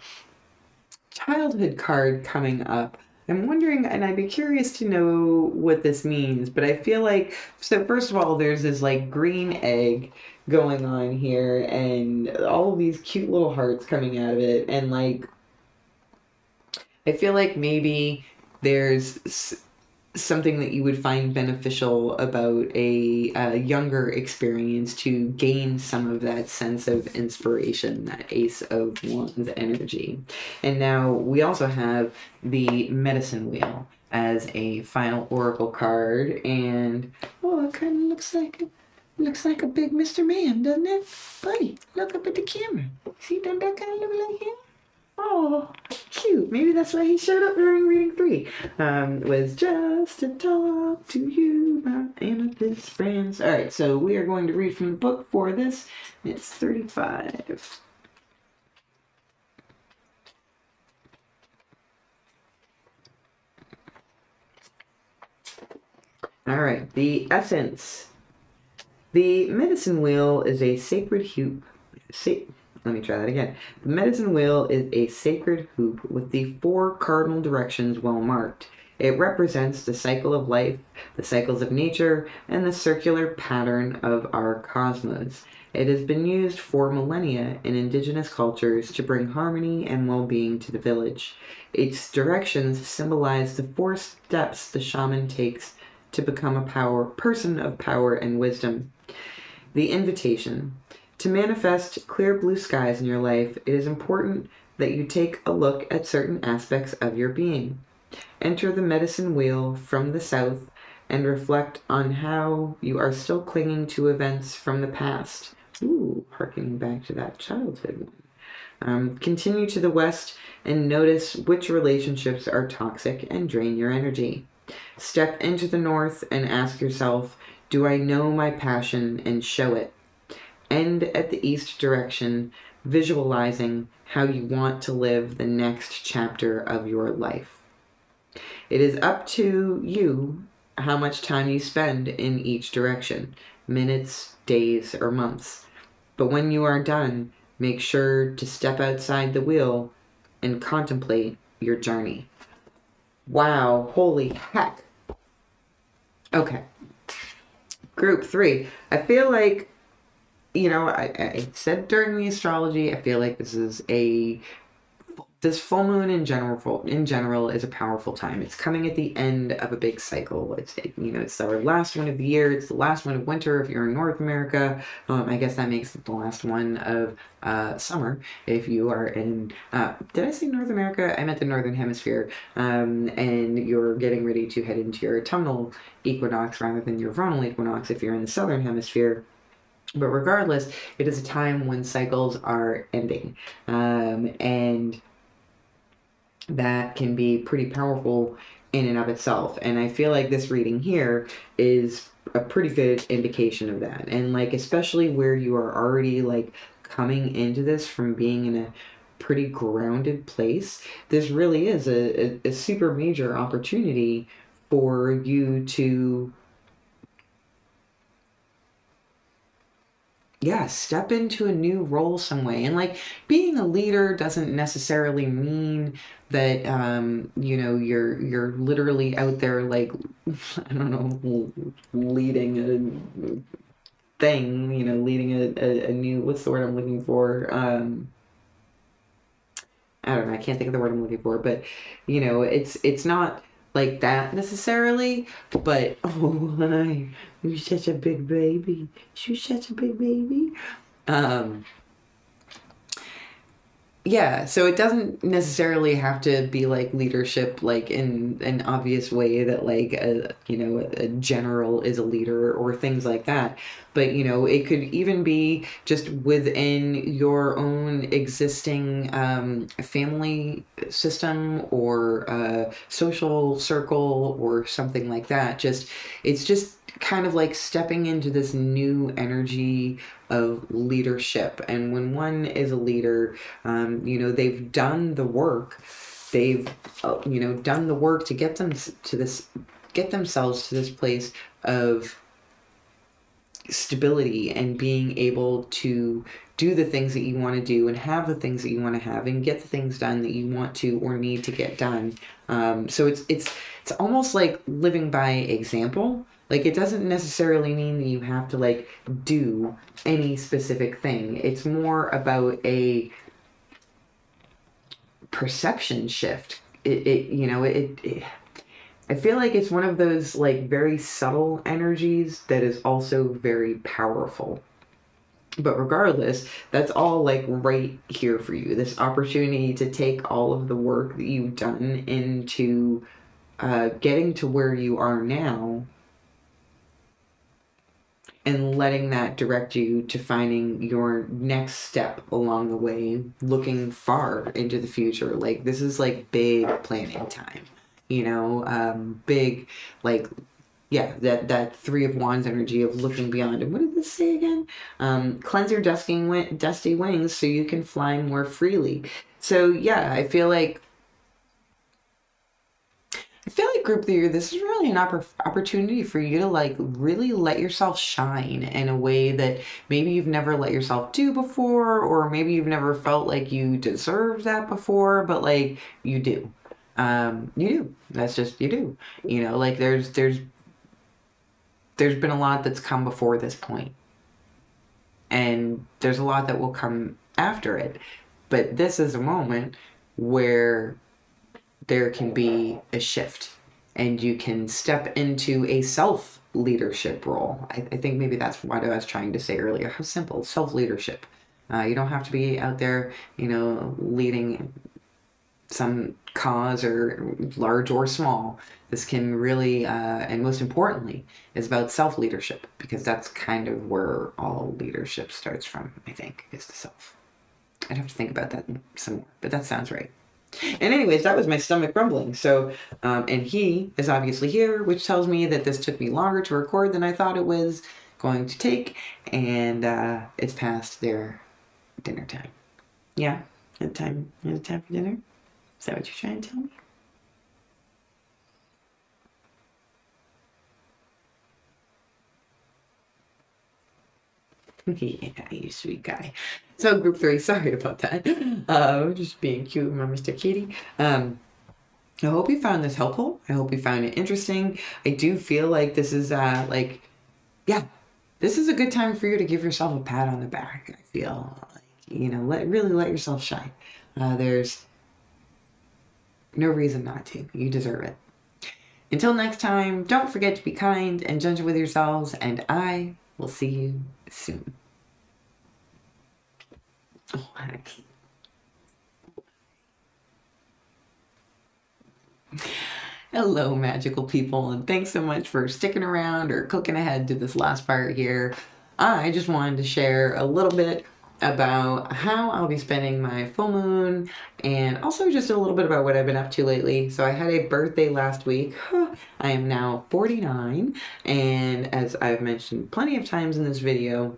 childhood card coming up. I'm wondering, and I'd be curious to know what this means, but I feel like, so first of all, there's this like green egg going on here, and all these cute little hearts coming out of it, and like, I feel like maybe there's something that you would find beneficial about a, a, younger experience to gain some of that sense of inspiration, that ace of wands energy. And now we also have the medicine wheel as a final oracle card, and oh, it kind of looks like a, looks like a big Mr. Man, doesn't it, buddy? Look up at the camera. See, doesn't that kind of look like him? Oh, cute. Maybe that's why he showed up during reading three. Um, was just to talk to you, my amethyst friends. All right, so we are going to read from the book for this. It's 35. All right, the essence. The medicine wheel is a sacred hoop. Sa- let me try that again. The medicine wheel is a sacred hoop with the four cardinal directions well marked. It represents the cycle of life, the cycles of nature, and the circular pattern of our cosmos. It has been used for millennia in indigenous cultures to bring harmony and well being to the village. Its directions symbolize the four steps the shaman takes to become a power person of power and wisdom. The invitation. To manifest clear blue skies in your life, it is important that you take a look at certain aspects of your being. Enter the medicine wheel from the south and reflect on how you are still clinging to events from the past. Ooh, harkening back to that childhood one. Um, continue to the west and notice which relationships are toxic and drain your energy. Step into the north and ask yourself, Do I know my passion and show it? End at the east direction, visualizing how you want to live the next chapter of your life. It is up to you how much time you spend in each direction minutes, days, or months. But when you are done, make sure to step outside the wheel and contemplate your journey. Wow, holy heck. Okay. Group three. I feel like, you know, I, I said during the astrology, I feel like this is a this full moon in general in general is a powerful time. It's coming at the end of a big cycle. It's you know it's our last one of the year. It's the last one of winter if you're in North America. Um, I guess that makes it the last one of uh, summer if you are in. Uh, did I say North America? I meant the Northern Hemisphere. Um, and you're getting ready to head into your autumnal equinox rather than your vernal equinox if you're in the Southern Hemisphere. But regardless, it is a time when cycles are ending. Um, and that can be pretty powerful in and of itself. And I feel like this reading here is a pretty good indication of that. And like especially where you are already like coming into this from being in a pretty grounded place, this really is a, a, a super major opportunity for you to yeah, step into a new role some way. And like being a leader doesn't necessarily mean that um, you know you're you're literally out there like I don't know leading a thing, you know, leading a, a, a new what's the word I'm looking for? Um, I don't know, I can't think of the word I'm looking for, but you know, it's it's not like that necessarily, but oh, my, you're such a big baby. You're such a big baby. Um, yeah, so it doesn't necessarily have to be like leadership, like in an obvious way that like a you know a general is a leader or things like that. But you know, it could even be just within your own existing um, family system or uh, social circle or something like that. Just it's just kind of like stepping into this new energy of leadership. And when one is a leader, um, you know, they've done the work. They've, uh, you know, done the work to get them to this, get themselves to this place of stability and being able to do the things that you want to do and have the things that you want to have and get the things done that you want to or need to get done. Um, so it's it's it's almost like living by example like it doesn't necessarily mean that you have to like do any specific thing. It's more about a perception shift. It, it you know, it, it I feel like it's one of those like very subtle energies that is also very powerful. But regardless, that's all like right here for you. This opportunity to take all of the work that you've done into uh, getting to where you are now and letting that direct you to finding your next step along the way, looking far into the future. Like, this is like big planning time, you know, um, big, like, yeah, that that three of wands energy of looking beyond. And what did this say again? Um, cleanse your dusty, dusty wings so you can fly more freely. So yeah, I feel like I feel like group three, this is really an opp- opportunity for you to like really let yourself shine in a way that maybe you've never let yourself do before, or maybe you've never felt like you deserve that before, but like you do. Um, you do. That's just you do. You know, like there's there's there's been a lot that's come before this point. And there's a lot that will come after it. But this is a moment where there can be a shift and you can step into a self leadership role. I, I, think maybe that's what I was trying to say earlier. How simple self leadership. Uh, you don't have to be out there, you know, leading some cause or large or small. This can really, uh, and most importantly, is about self leadership because that's kind of where all leadership starts from, I think, is the self. I'd have to think about that some more, but that sounds right. And anyways, that was my stomach rumbling. So, um, and he is obviously here, which tells me that this took me longer to record than I thought it was going to take, and uh, it's past their dinner time. Yeah, it's time. It's time for dinner. Is that what you're trying to tell me? yeah, you sweet guy. So group three, sorry about that. Uh, just being cute my Mr. Kitty. Um, I hope you found this helpful. I hope you found it interesting. I do feel like this is uh like, yeah, this is a good time for you to give yourself a pat on the back. I feel like you know, let really let yourself shine. Uh, there's no reason not to. You deserve it. Until next time, don't forget to be kind and gentle with yourselves, and I will see you soon. Oh, heck. Hello, magical people, and thanks so much for sticking around or clicking ahead to this last part here. I just wanted to share a little bit about how I'll be spending my full moon and also just a little bit about what I've been up to lately. So I had a birthday last week. I am now 49 and as I've mentioned plenty of times in this video,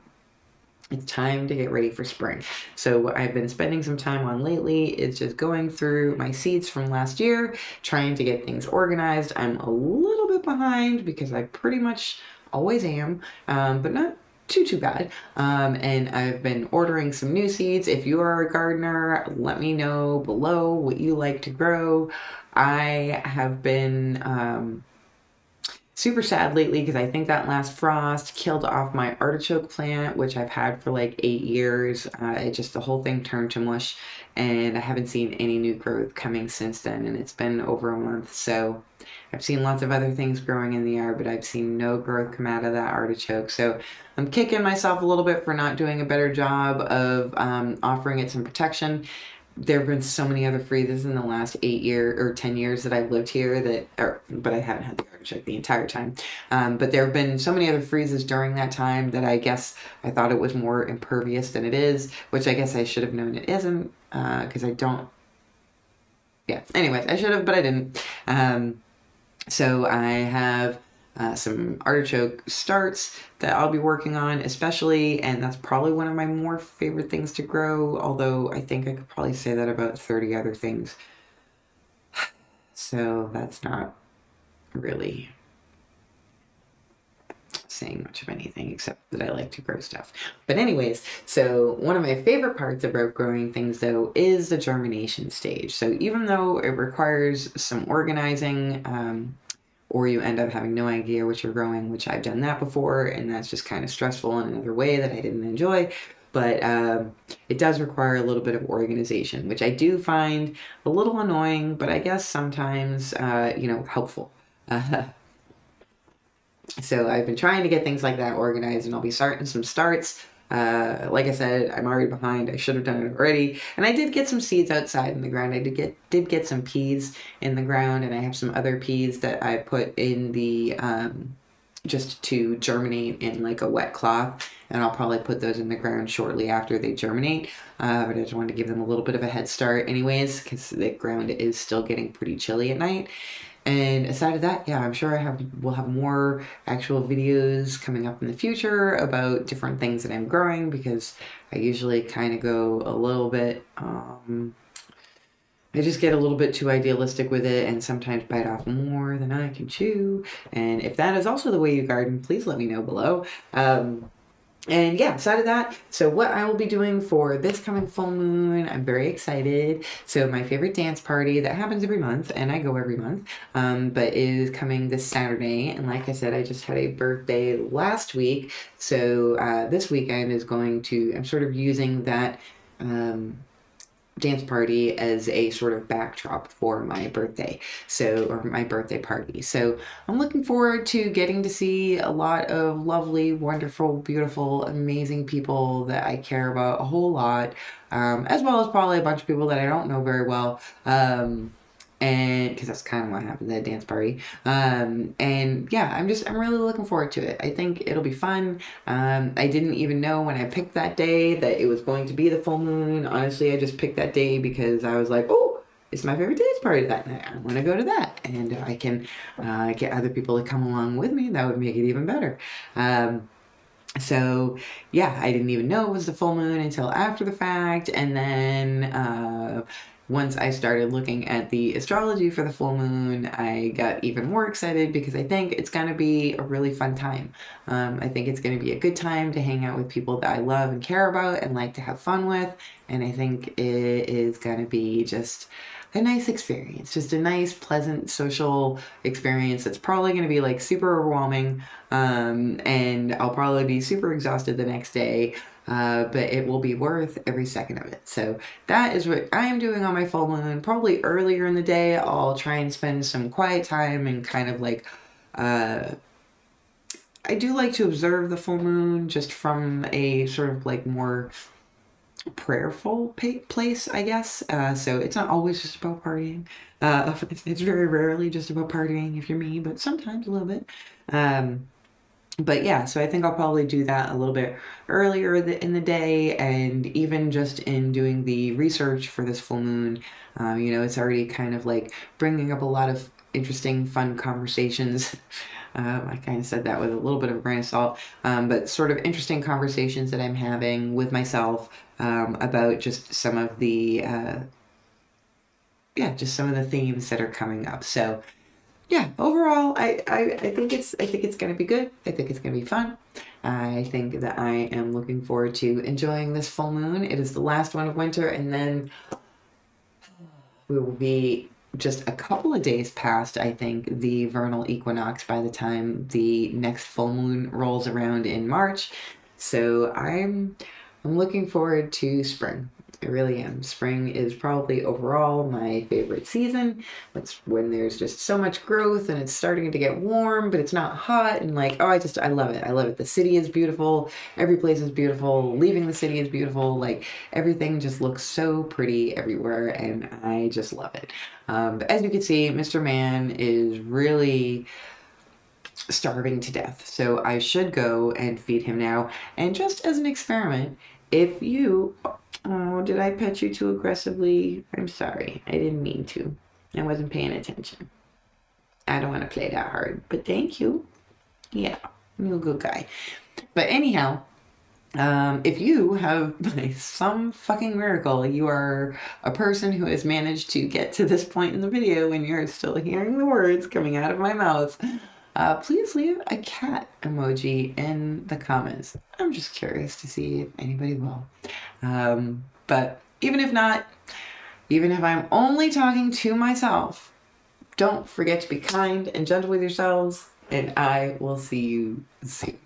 it's time to get ready for spring. So what I've been spending some time on lately is just going through my seeds from last year, trying to get things organized. I'm a little bit behind because I pretty much always am, um, but not too too bad um, and I've been ordering some new seeds if you are a gardener let me know below what you like to grow I have been um, super sad lately because I think that last frost killed off my artichoke plant, which I've had for like eight years. Uh, it just, the whole thing turned to mush and I haven't seen any new growth coming since then and it's been over a month. So I've seen lots of other things growing in the yard, but I've seen no growth come out of that artichoke. So I'm kicking myself a little bit for not doing a better job of um, offering it some protection there have been so many other freezes in the last eight year or ten years that I've lived here that, or, but I haven't had the the entire time. Um, but there have been so many other freezes during that time that I guess I thought it was more impervious than it is, which I guess I should have known it isn't, because uh, I don't. Yeah. Anyways, I should have, but I didn't. Um, so I have uh, some artichoke starts that I'll be working on, especially, and that's probably one of my more favorite things to grow, although I think I could probably say that about 30 other things. So that's not really saying much of anything except that I like to grow stuff. But anyways, so one of my favorite parts about growing things though is the germination stage. So even though it requires some organizing, um, or you end up having no idea what you're growing, which I've done that before, and that's just kind of stressful in another way that I didn't enjoy. But um, it does require a little bit of organization, which I do find a little annoying, but I guess sometimes, uh, you know, helpful. Uh, so I've been trying to get things like that organized, and I'll be starting some starts uh, like I said, I'm already behind. I should have done it already. And I did get some seeds outside in the ground. I did get did get some peas in the ground, and I have some other peas that I put in the um, just to germinate in like a wet cloth and I'll probably put those in the ground shortly after they germinate. Uh, but I just wanted to give them a little bit of a head start anyways because the ground is still getting pretty chilly at night. And aside of that, yeah, I'm sure I have will have more actual videos coming up in the future about different things that I'm growing because I usually kind of go a little bit um, I just get a little bit too idealistic with it and sometimes bite off more than I can chew. And if that is also the way you garden, please let me know below. Um, and yeah, of that, so what I will be doing for this coming full moon, I'm very excited. So my favorite dance party that happens every month, and I go every month, um, but is coming this Saturday. And like I said, I just had a birthday last week, so uh, this weekend is going to. I'm sort of using that. Um, dance party as a sort of backdrop for my birthday so or my birthday party. So i'm looking forward to getting to see a lot of lovely wonderful beautiful amazing people that i care about a whole lot um, as well as probably a bunch of people that i don't know very well um, and because that's kind of what happened at that dance party um, and yeah i'm just i'm really looking forward to it i think it'll be fun um, i didn't even know when i picked that day that it was going to be the full moon honestly i just picked that day because i was like oh it's my favorite dance party that night. I want to go to that. And if I can uh, get other people to come along with me, that would make it even better. Um, so yeah, I didn't even know it was the full moon until after the fact. And then uh, once I started looking at the astrology for the full moon, I got even more excited because I think it's going to be a really fun time. Um, I think it's going to be a good time to hang out with people that I love and care about and like to have fun with. And I think it is going to be just a nice experience, just a nice, pleasant social experience that's probably going to be like super overwhelming. Um, and I'll probably be super exhausted the next day uh, but it will be worth every second of it. So that is what I am doing on my full moon. Probably earlier in the day, I'll try and spend some quiet time and kind of like. Uh, I do like to observe the full moon just from a sort of like more prayerful place, I guess. Uh, so it's not always just about partying. Uh, it's, it's, very rarely just about partying if you're me, but sometimes a little bit. Um, but yeah, so I think I'll probably do that a little bit earlier in the day, and even just in doing the research for this full moon, um, you know, it's already kind of like bringing up a lot of interesting, fun conversations. Um, I kind of said that with a little bit of a grain of salt, um, but sort of interesting conversations that I'm having with myself um, about just some of the, uh, yeah, just some of the themes that are coming up. So yeah, overall, I, I, I think it's I think it's gonna be good. I think it's gonna be fun. I think that I am looking forward to enjoying this full moon. It is the last one of winter, and then we will be just a couple of days past, I think, the vernal equinox by the time the next full moon rolls around in March. So I'm I'm looking forward to spring. I really am. Spring is probably overall my favorite season. It's when there's just so much growth and it's starting to get warm, but it's not hot. And like, oh, I just, I love it. I love it. The city is beautiful. Every place is beautiful. Leaving the city is beautiful. Like, everything just looks so pretty everywhere. And I just love it. Um, but as you can see, Mr. Man is really starving to death. So I should go and feed him now. And just as an experiment, if you Oh, did I pet you too aggressively? I'm sorry. I didn't mean to. I wasn't paying attention. I don't want to play that hard, but thank you. Yeah, you're a good guy. But anyhow, um, if you have, by some fucking miracle, you are a person who has managed to get to this point in the video and you're still hearing the words coming out of my mouth, uh, please leave a cat emoji in the comments. I'm just curious to see if anybody will. Um, but even if not, even if I'm only talking to myself, don't forget to be kind and gentle with yourselves, and I will see you soon.